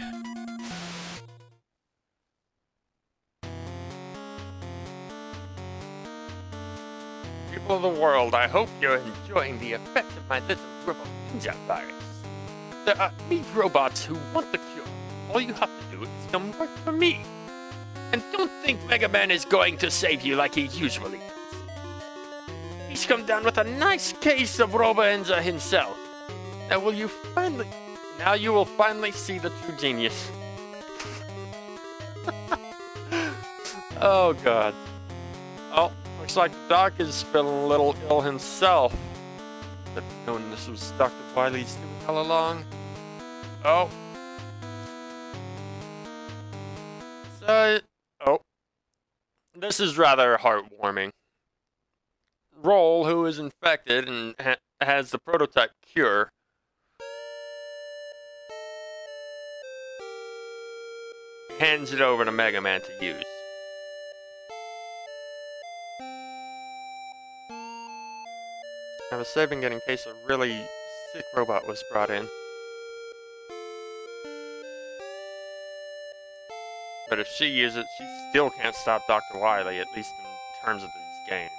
World, I hope you're enjoying the effect of my little robot ninja virus. There are eight robots who want the cure. All you have to do is come work for me. And don't think Mega Man is going to save you like he usually does. He's come down with a nice case of Roboenza himself. Now will you finally... Now you will finally see the true genius. oh god. Oh, looks like Doc is feeling a little ill himself. But knowing this was Dr. Wily's doing all along. Oh. So, oh. This is rather heartwarming. Roll, who is infected and ha has the prototype cure, hands it over to Mega Man to use. Was saving it in case a really sick robot was brought in. But if she uses it, she still can't stop Dr. Wily, at least in terms of these games.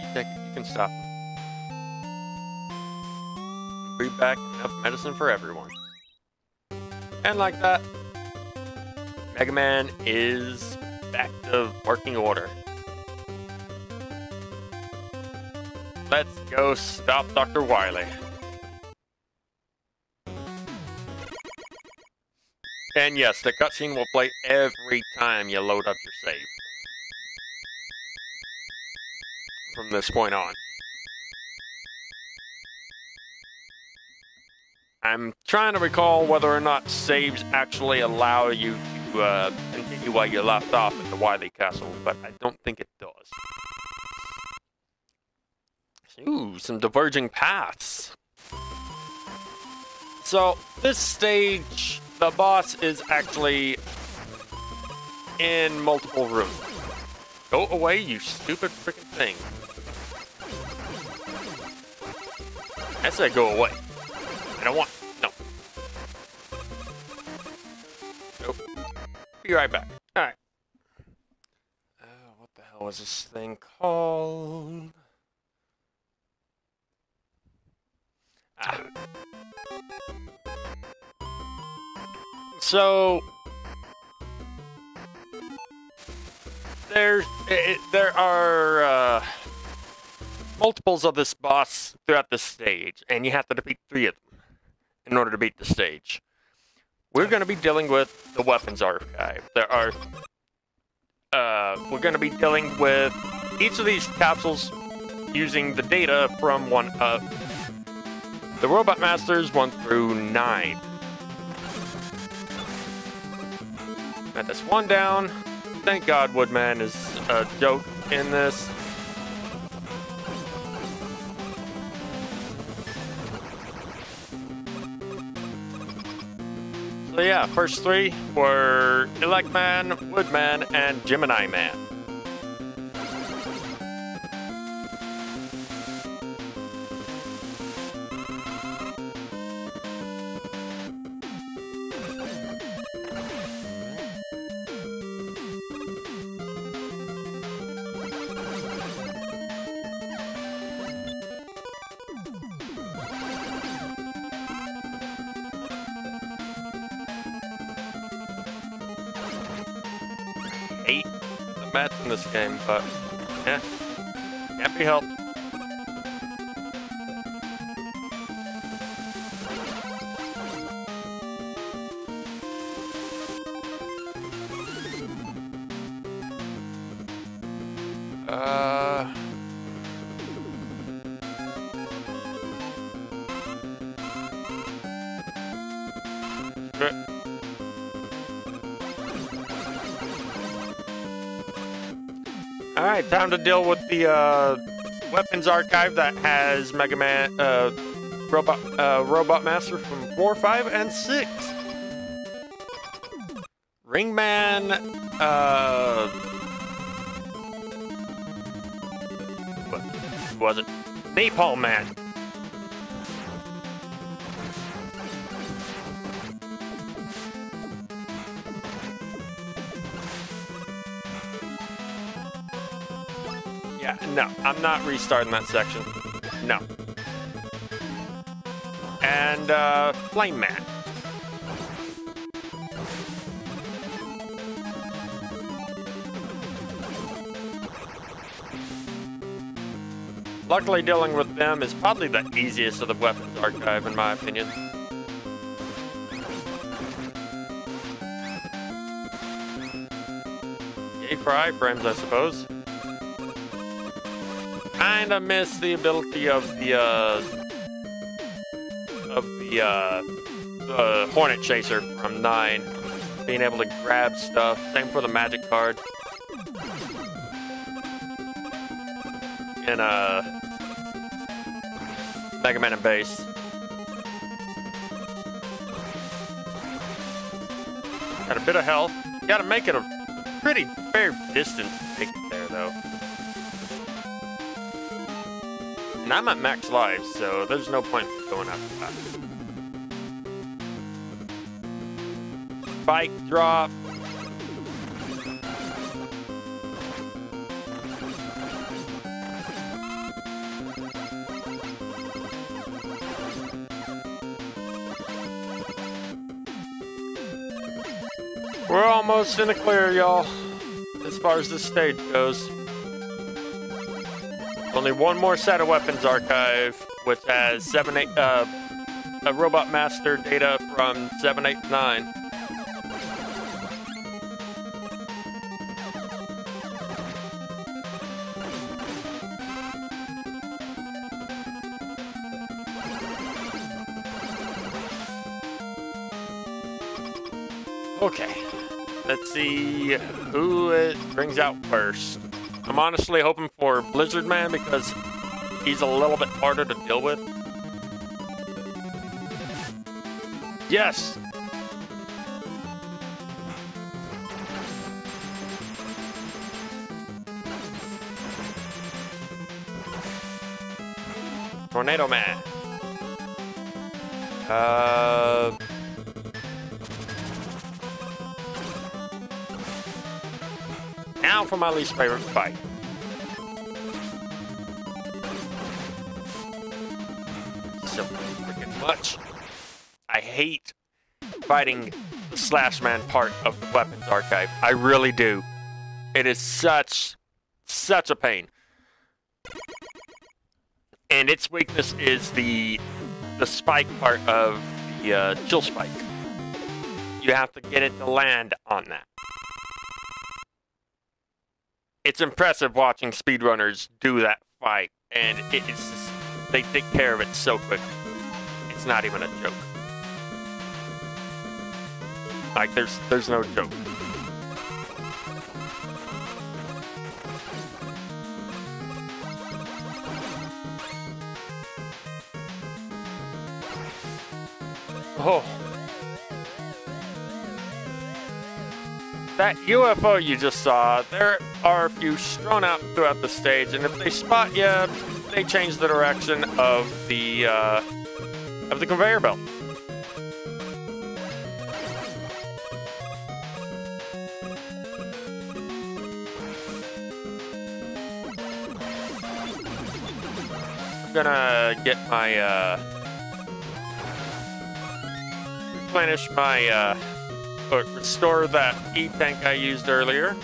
You it, you can stop him. Bring back enough medicine for everyone. And like that, Mega Man is back to working order. Let's go stop Dr. Wily. And yes, the cutscene will play every time you load up your save. From this point on. I'm trying to recall whether or not saves actually allow you to uh, continue while you left off at the Wily Castle, but I don't think it does. Ooh, some diverging paths. So, this stage the boss is actually in multiple rooms. Go away, you stupid freaking thing. I said go away. I don't want. Be right back. Alright. Uh, what the hell was this thing called? So there's it, there are uh, multiples of this boss throughout the stage, and you have to defeat three of them in order to beat the stage. We're going to be dealing with the weapons archive. There are uh, we're going to be dealing with each of these capsules using the data from one of the Robot Masters 1 through 9. Got this one down. Thank God Woodman is a joke in this. So yeah, first three were Elect Man, Woodman, and Gemini Man. This game, but yeah, can't be helped. To deal with the uh, weapons archive that has Mega Man, uh, Robot, uh, Robot Master from four, five, and six. Ringman, uh, what was it? Napalm Man. No, I'm not restarting that section. No. And, uh, Flame Man. Luckily, dealing with them is probably the easiest of the weapons archive, in my opinion. Yay for iframes, I suppose. Kinda miss the ability of the, uh... Of the, uh... The Hornet Chaser from 9. Being able to grab stuff. Same for the magic card. And, uh... Mega Man and Bass. Got a bit of health. Gotta make it a pretty fair distance And I'm at max lives, so there's no point in going after that. Spike drop. We're almost in the clear, y'all. As far as this stage goes. Only one more set of weapons archive, which has seven, eight, uh, a robot master data from seven, eight, nine. Okay, let's see who it brings out first. I'm honestly hoping for Blizzard Man because he's a little bit harder to deal with. Yes! Tornado Man. Uh... Now for my least favorite fight. So freaking much. I hate fighting the Slash Man part of the weapons archive. I really do. It is such, such a pain. And its weakness is the the spike part of the uh, chill spike. You have to get it to land on that. It's impressive watching speedrunners do that fight, and it, it's just, they take care of it so quick. It's not even a joke. Like there's there's no joke. Oh. That UFO you just saw, there are a few strewn out throughout the stage, and if they spot you, they change the direction of the uh, of the conveyor belt. I'm gonna get my uh, replenish my uh, or restore that E tank I used earlier.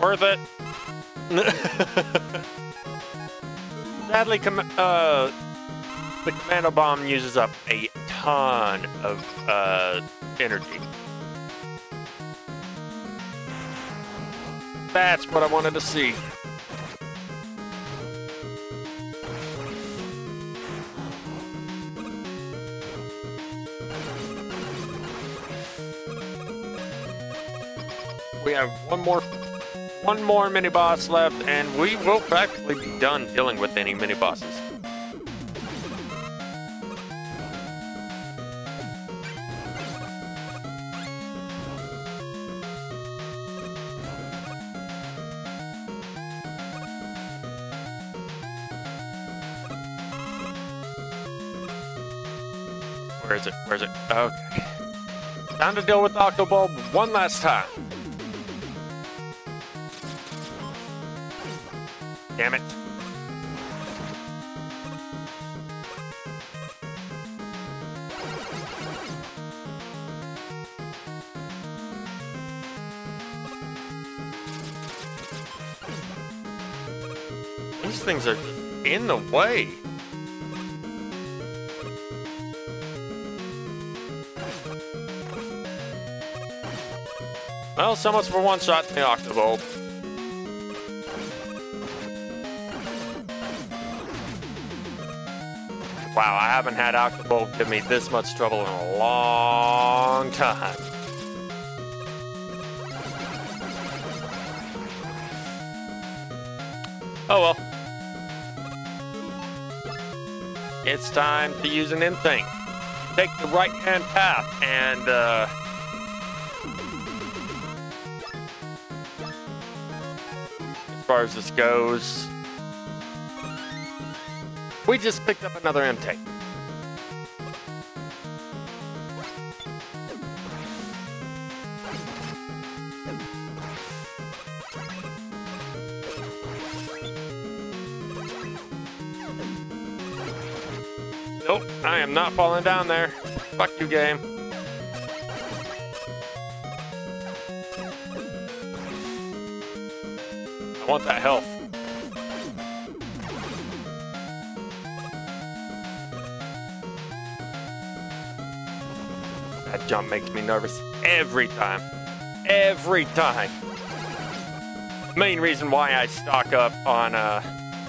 Worth it. Sadly, com uh, the commando bomb uses up a ton of uh, energy. That's what I wanted to see. We have one more one more mini boss left, and we will practically be done dealing with any mini bosses. Okay. Time to deal with Octobulb one last time. Damn it. These things are in the way. Well, so much for one shot in the Octobulb. Wow, I haven't had Octobulb give me this much trouble in a long time. Oh well. It's time to use an in-thing. Take the right-hand path and, uh... far as this goes, we just picked up another M-Tank. Nope, I am not falling down there. Fuck you, game. I want that health. That jump makes me nervous every time. Every time. Main reason why I stock up on uh,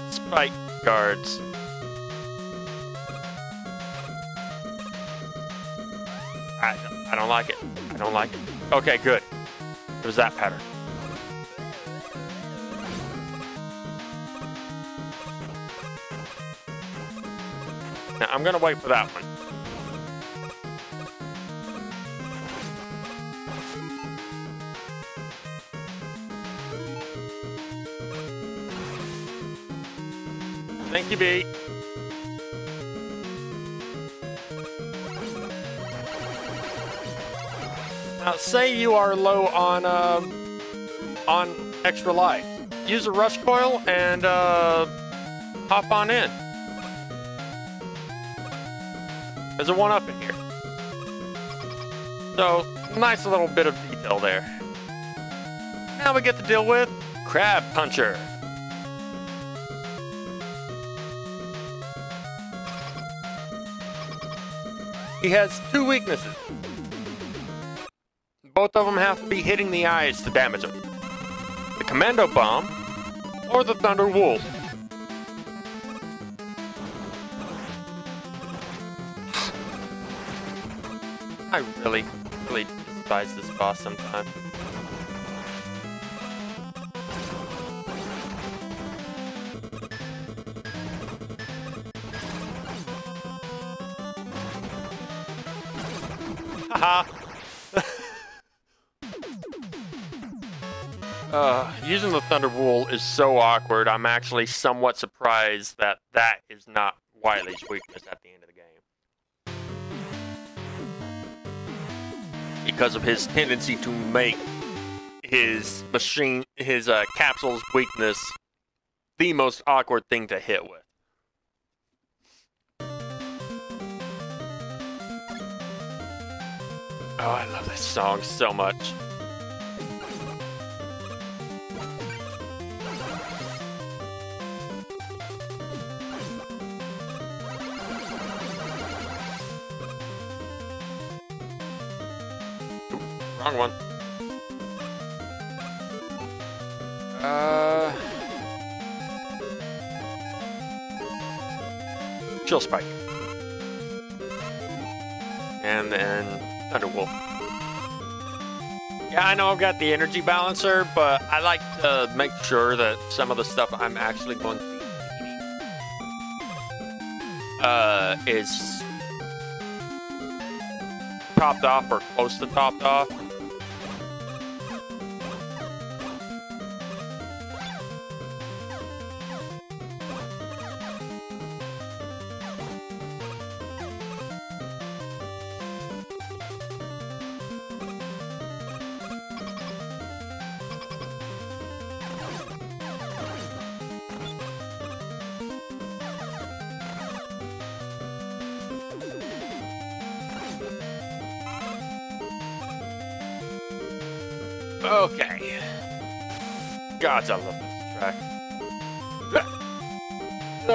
spike guards. I, I don't like it. I don't like it. Okay, good. It was that pattern. I'm gonna wait for that one. Thank you, B. uh, say you are low on um, on extra life, use a rush coil and uh, hop on in. There's a one up in here. So nice little bit of detail there. Now we get to deal with Crab Puncher. He has two weaknesses. Both of them have to be hitting the eyes to damage him. The Commando Bomb or the Thunder Wool. I really, really despise this boss sometimes. Uh, using the Thunder Wool is so awkward. I'm actually somewhat surprised that that is not Wily's weakness at the end Because of his tendency to make his machine, his uh, capsule's weakness, the most awkward thing to hit with. Oh, I love this song so much. Wrong one. Uh, chill spike, and then Thunderwool. Yeah, I know I've got the energy balancer, but I like to make sure that some of the stuff I'm actually going to uh, is topped off or close to topped off.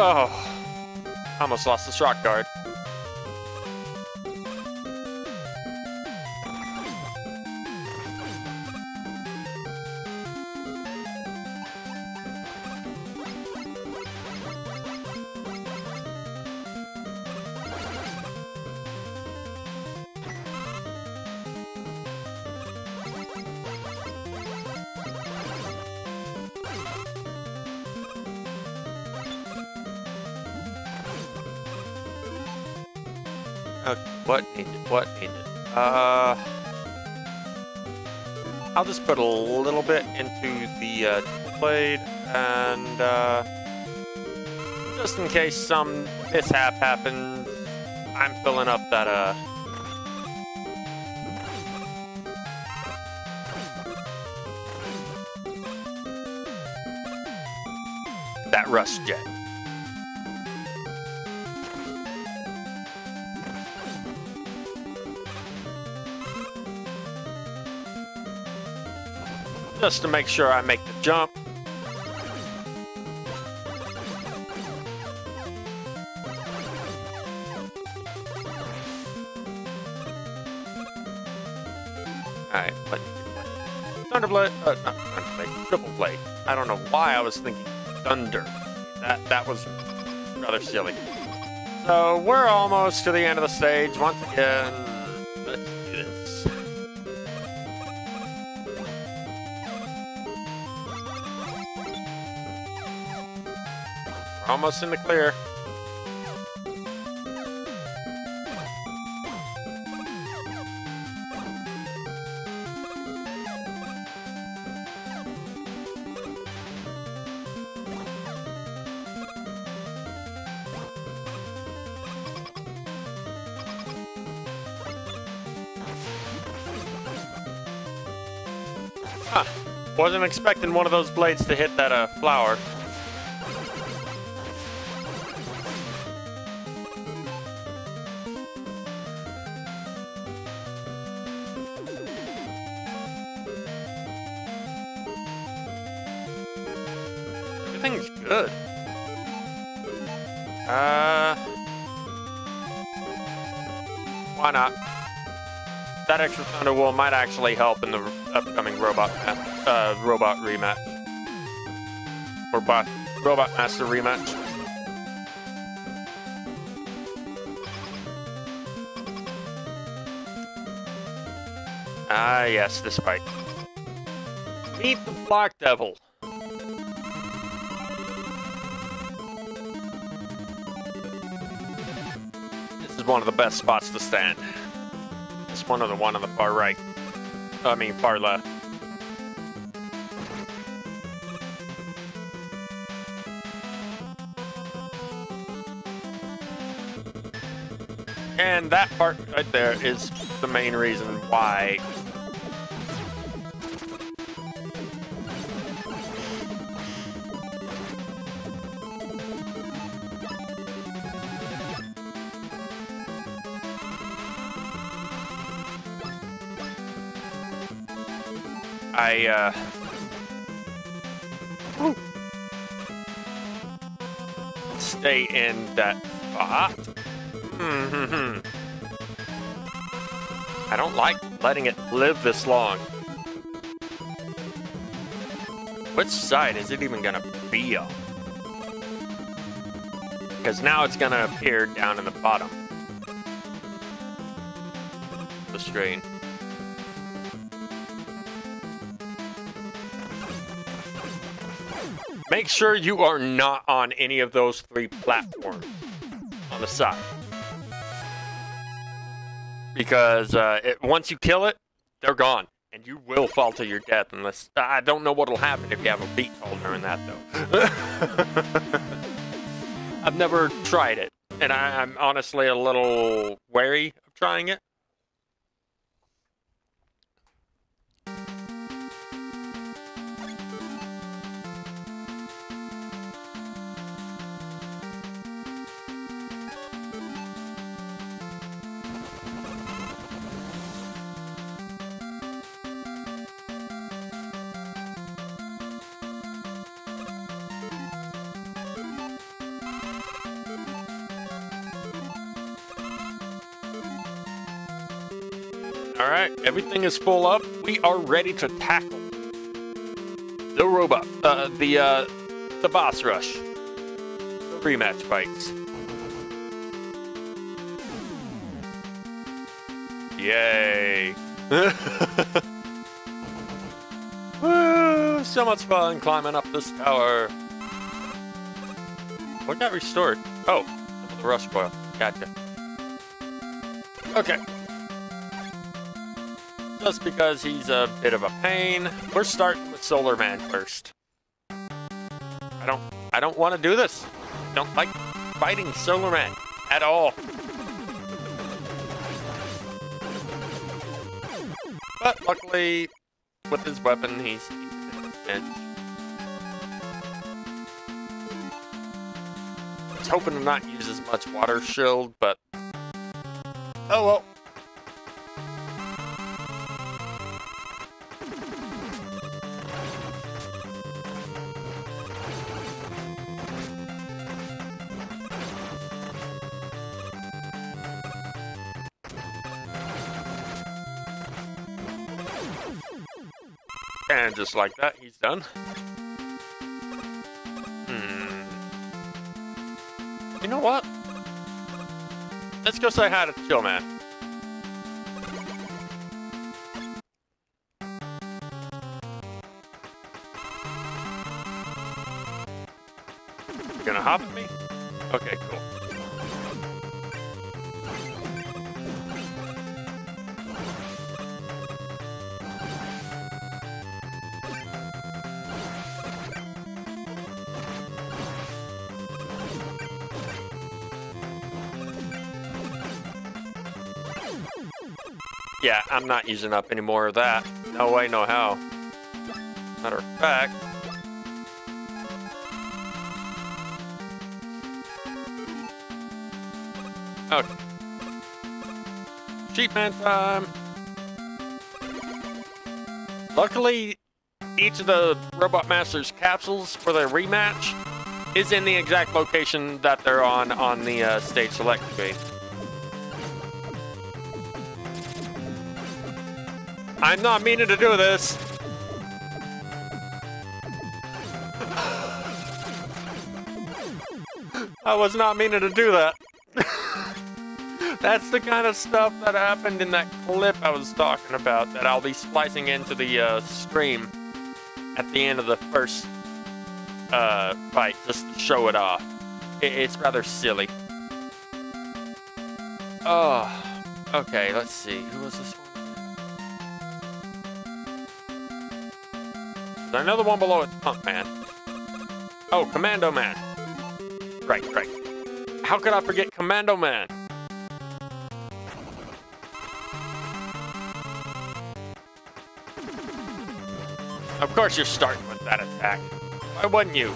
Oh. Almost lost the shock guard. What needed? What needed? Uh, I'll just put a little bit into the uh, blade, and uh, just in case some mishap happens, I'm filling up that uh. That Rush Jet. Just to make sure I make the jump. Alright, but uh, not Thunderblade, Triple Blade. I don't know why I was thinking Thunder. That that was rather silly. So we're almost to the end of the stage once again. in the clear. Huh. Wasn't expecting one of those blades to hit that uh, flower. Extra thunder wool might actually help in the upcoming robot uh, robot rematch or bot, robot master rematch. Ah, yes, this fight. Meet the Block Devil. This is one of the best spots to stand. One or the one on the far right. I mean, far left. And that part right there is the main reason why I, uh... Stay in that spot. Hmm, I don't like letting it live this long. Which side is it even gonna be on? Because now it's gonna appear down in the bottom. The screen. Make sure you are not on any of those three platforms on the side. Because uh, it, once you kill it, they're gone. And you will fall to your death unless... I don't know what'll happen if you have a beat holder in that, though. I've never tried it. And I, I'm honestly a little wary of trying it. Alright, everything is full up. We are ready to tackle the robot, uh, the, uh, the boss rush. The rematch fights. Yay. Woo, so much fun climbing up this tower. What got restored? Oh, the rush coil. Gotcha. Okay just because he's a bit of a pain. We're starting with Solar Man first. I don't I don't want to do this. Don't like fighting Solar Man at all. But luckily, with his weapon, he's, he's I was hoping to not use as much water shield, but oh well. And just like that, he's done. Hmm. You know what? Let's go say hi to Chill Man. You gonna hop at me? Okay, cool. Yeah, I'm not using up any more of that. No way, no how. matter of fact. Okay. Sheepman time. Luckily, each of the Robot Masters capsules for their rematch is in the exact location that they're on on the uh, stage select tree. I'm not meaning to do this. I was not meaning to do that. That's the kind of stuff that happened in that clip I was talking about that I'll be splicing into the uh, stream at the end of the first uh, fight just to show it off. It, it's rather silly. Oh, okay, let's see. Who was this one? I know the one below it's Pump Man. Oh, Commando Man. Right, right. How could I forget Commando Man? Of course you're starting with that attack. Why wouldn't you?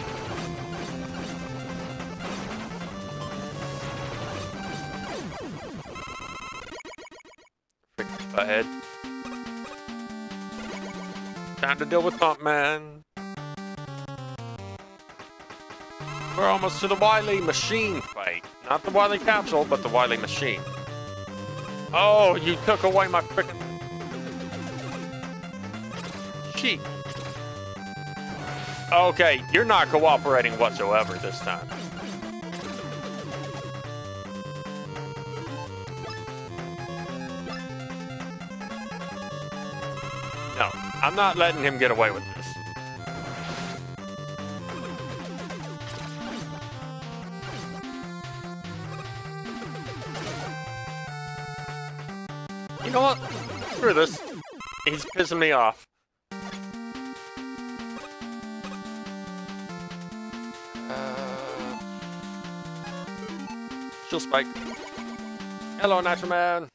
Time to deal with Pump Man. We're almost to the Wily Machine fight. Not the Wily Capsule, but the Wily Machine. Oh, you took away my freaking... Sheep. Okay, you're not cooperating whatsoever this time. I'm not letting him get away with this. You know what? Screw this. He's pissing me off. Uh, Shield Spike. Hello, Nitro Man.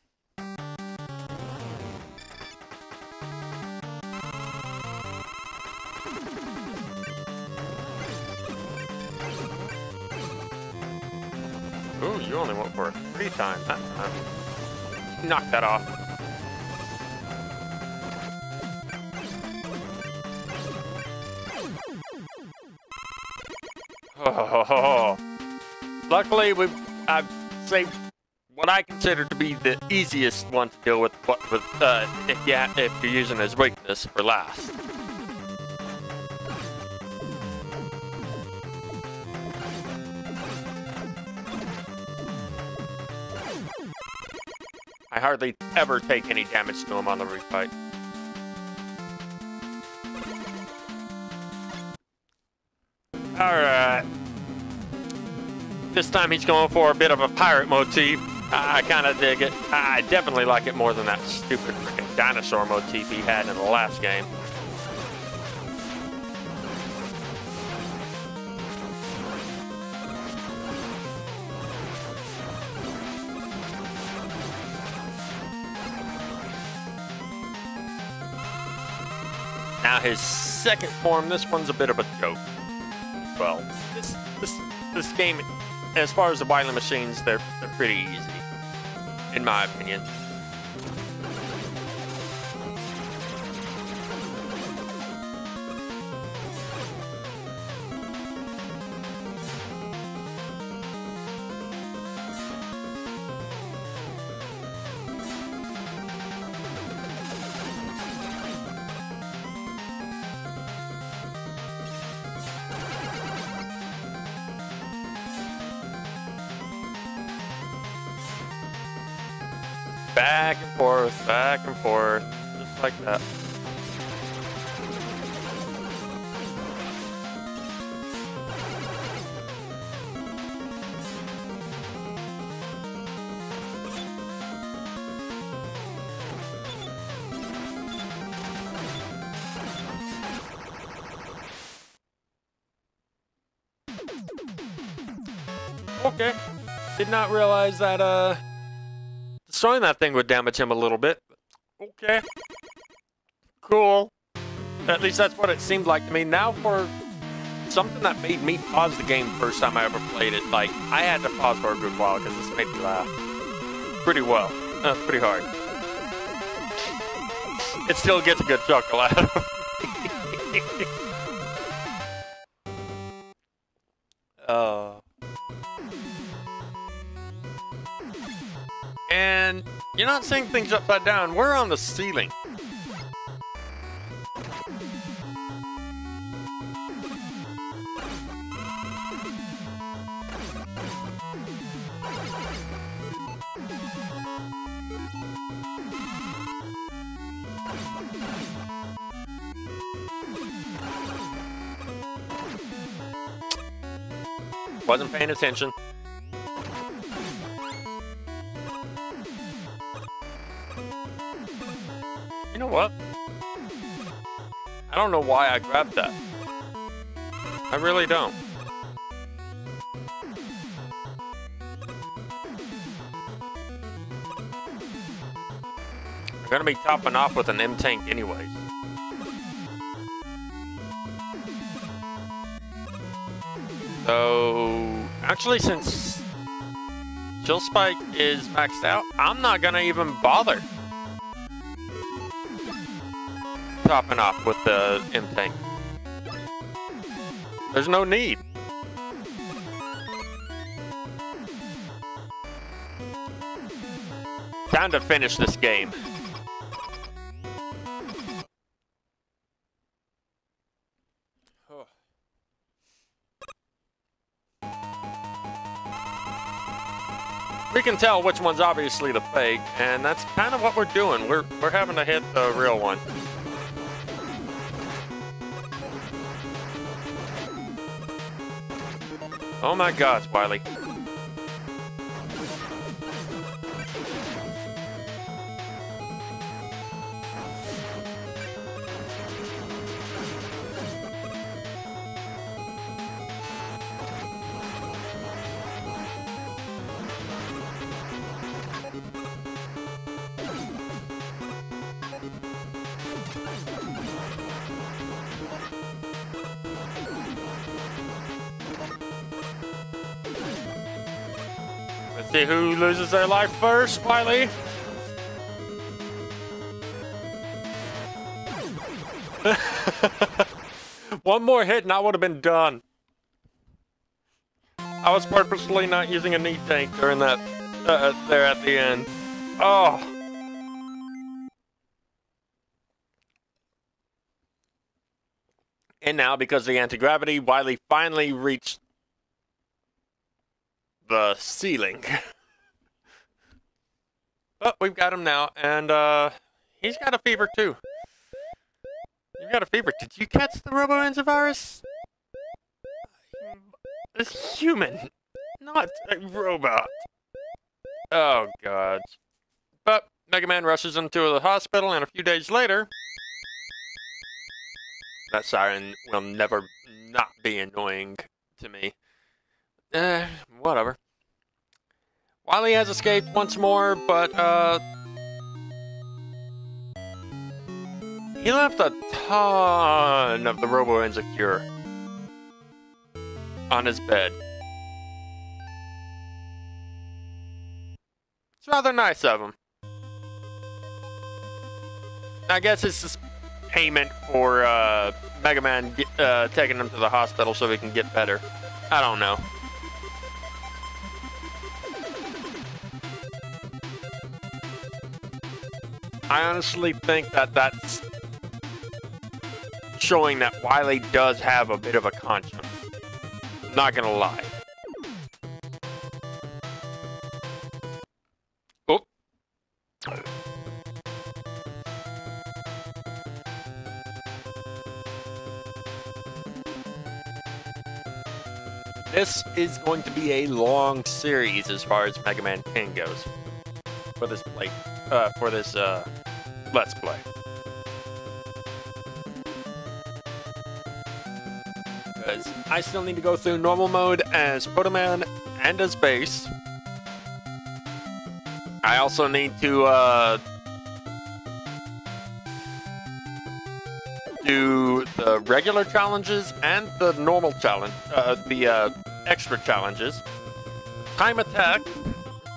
Ooh, you only went for a three time that time. Knock that off. Oh, luckily we've I've saved what I consider to be the easiest one to deal with, with uh, if, you, if you're using his weakness for last. Hardly ever take any damage to him on the refight. Alright. This time he's going for a bit of a pirate motif. I, I kind of dig it. I, I definitely like it more than that stupid freaking dinosaur motif he had in the last game. His second form, this one's a bit of a joke. Well, this this this game as far as the Wily machines, they're, they're pretty easy, in my opinion. Like that. Okay. Did not realize that, uh, destroying that thing would damage him a little bit. Okay. Cool. At least that's what it seemed like to me. Now for something that made me pause the game the first time I ever played it, like, I had to pause for a good while because this made me laugh. Pretty well. That's pretty hard. It still gets a good chuckle out of Uh, and you're not seeing things upside down. We're on the ceiling. Wasn't paying attention. You know what? I don't know why I grabbed that. I really don't. I'm gonna be topping off with an M-Tank anyways. So, actually, since Chill Spike is maxed out, I'm not gonna even bother topping off with the M tank. There's no need. Time to finish this game. Can tell which one's obviously the fake, and that's kind of what we're doing. We're, we're having to hit the real one. Oh my god, Wily. Loses their life first, Wily. One more hit and I would have been done. I was purposely not using an E-tank during that, uh, there at the end. Oh. And now, because of the anti-gravity, Wily finally reached the ceiling. but we've got him now, and uh, he's got a fever too. You got a fever. Did you catch the Roboenza virus? It's human, not a robot. Oh, God. But Mega Man rushes him to the hospital, and a few days later, that siren will never not be annoying to me. Eh, whatever. Wily has escaped once more, but, uh... He left a ton of the Roboenza cure on his bed. It's rather nice of him. I guess it's just payment for uh, Mega Man uh, taking him to the hospital so he can get better. I don't know. I honestly think that that's showing that Wily does have a bit of a conscience. Not gonna lie. Oh. This is going to be a long series as far as Mega Man 10 goes for this play, uh, for this uh, Let's Play. I still need to go through normal mode as Proto Man and as Bass. I also need to uh, do the regular challenges and the normal challenge, uh, the uh, extra challenges. Time attack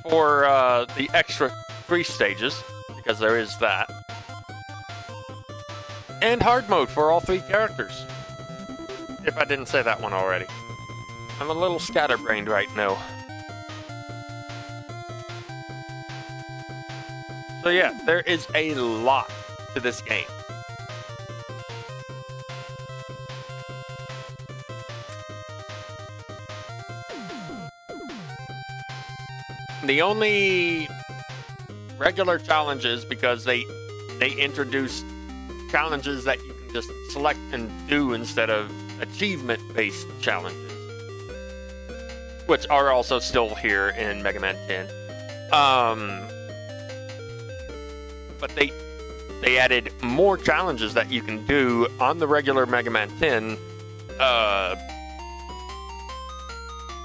for uh, the extra three stages, because there is that. And hard mode for all three characters. If I didn't say that one already. I'm a little scatterbrained right now. So yeah, there is a lot to this game. The only regular challenges because they they introduced challenges that you can just select and do instead of achievement based challenges which are also still here in Mega Man 10 um but they they added more challenges that you can do on the regular Mega Man 10 uh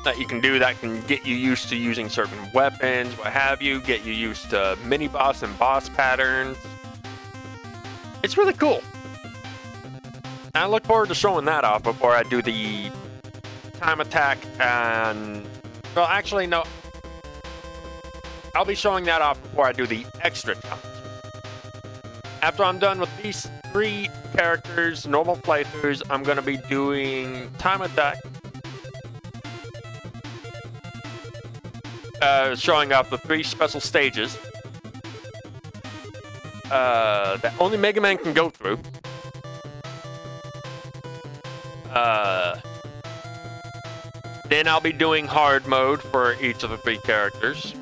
that you can do that can get you used to using certain weapons, what have you, get you used to mini boss and boss patterns. It's really cool. I look forward to showing that off before I do the time attack and well actually no I'll be showing that off before I do the extra challenge. After I'm done with these three characters, normal playthroughs, I'm gonna be doing time attack uh, showing off the three special stages uh, that only Mega Man can go through. Uh, then I'll be doing hard mode for each of the three characters.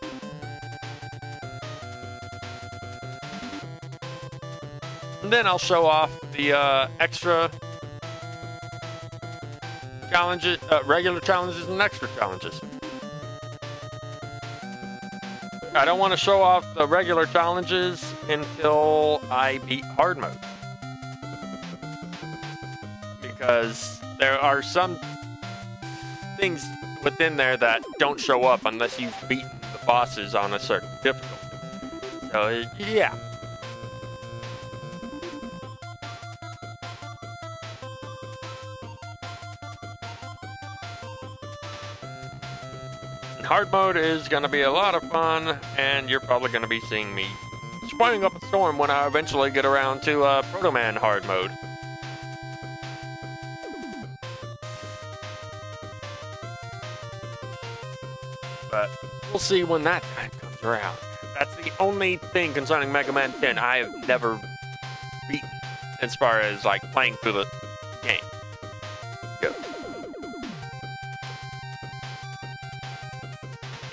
And then I'll show off the uh, extra challenges, uh, regular challenges and extra challenges. I don't want to show off the regular challenges until I beat hard mode. Because there are some things within there that don't show up unless you've beaten the bosses on a certain difficulty. So, yeah. Hard mode is going to be a lot of fun, and you're probably going to be seeing me spraying up a storm when I eventually get around to uh, Proto Man hard mode. But we'll see when that time comes around. That's the only thing concerning Mega Man 10 I have never beaten as far as like playing through the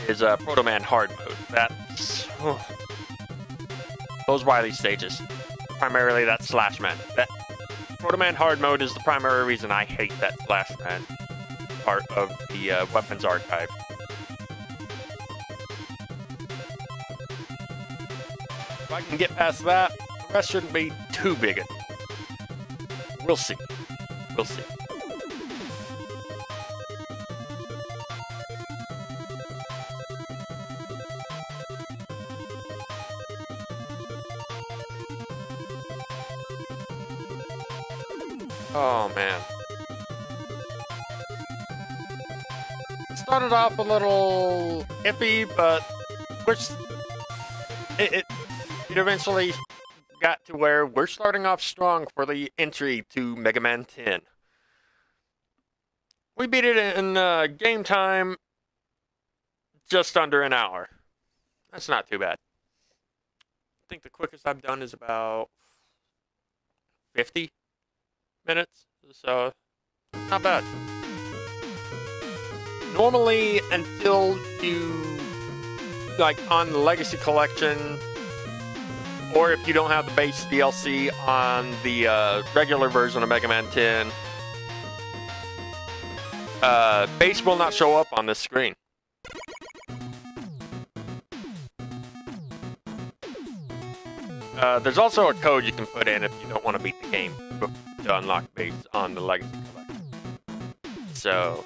is uh, Proto Man Hard Mode. That's oh, those Wily stages, primarily that Slash Man. That Proto Man Hard Mode is the primary reason I hate that Slash Man part of the uh, weapons archive. If I can get past that, the rest shouldn't be too big. We'll see. We'll see. Started off a little iffy, but which it, it, it eventually got to where we're starting off strong for the entry to Mega Man 10. We beat it in uh, game time just under an hour. That's not too bad. I think the quickest I've done is about 50 minutes, so not bad. Normally, until you like on the Legacy Collection, or if you don't have the Bass DLC on the uh, regular version of Mega Man 10, uh, Bass will not show up on this screen. Uh, there's also a code you can put in if you don't want to beat the game to unlock Bass on the Legacy Collection. So,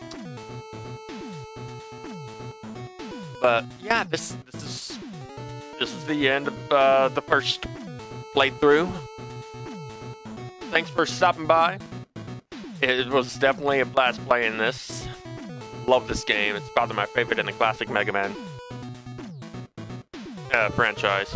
but yeah, this this is this is the end of uh, the first playthrough. thanks for stopping by. It was definitely a blast playing this. Love this game. It's probably my favorite in the classic Mega Man uh, franchise.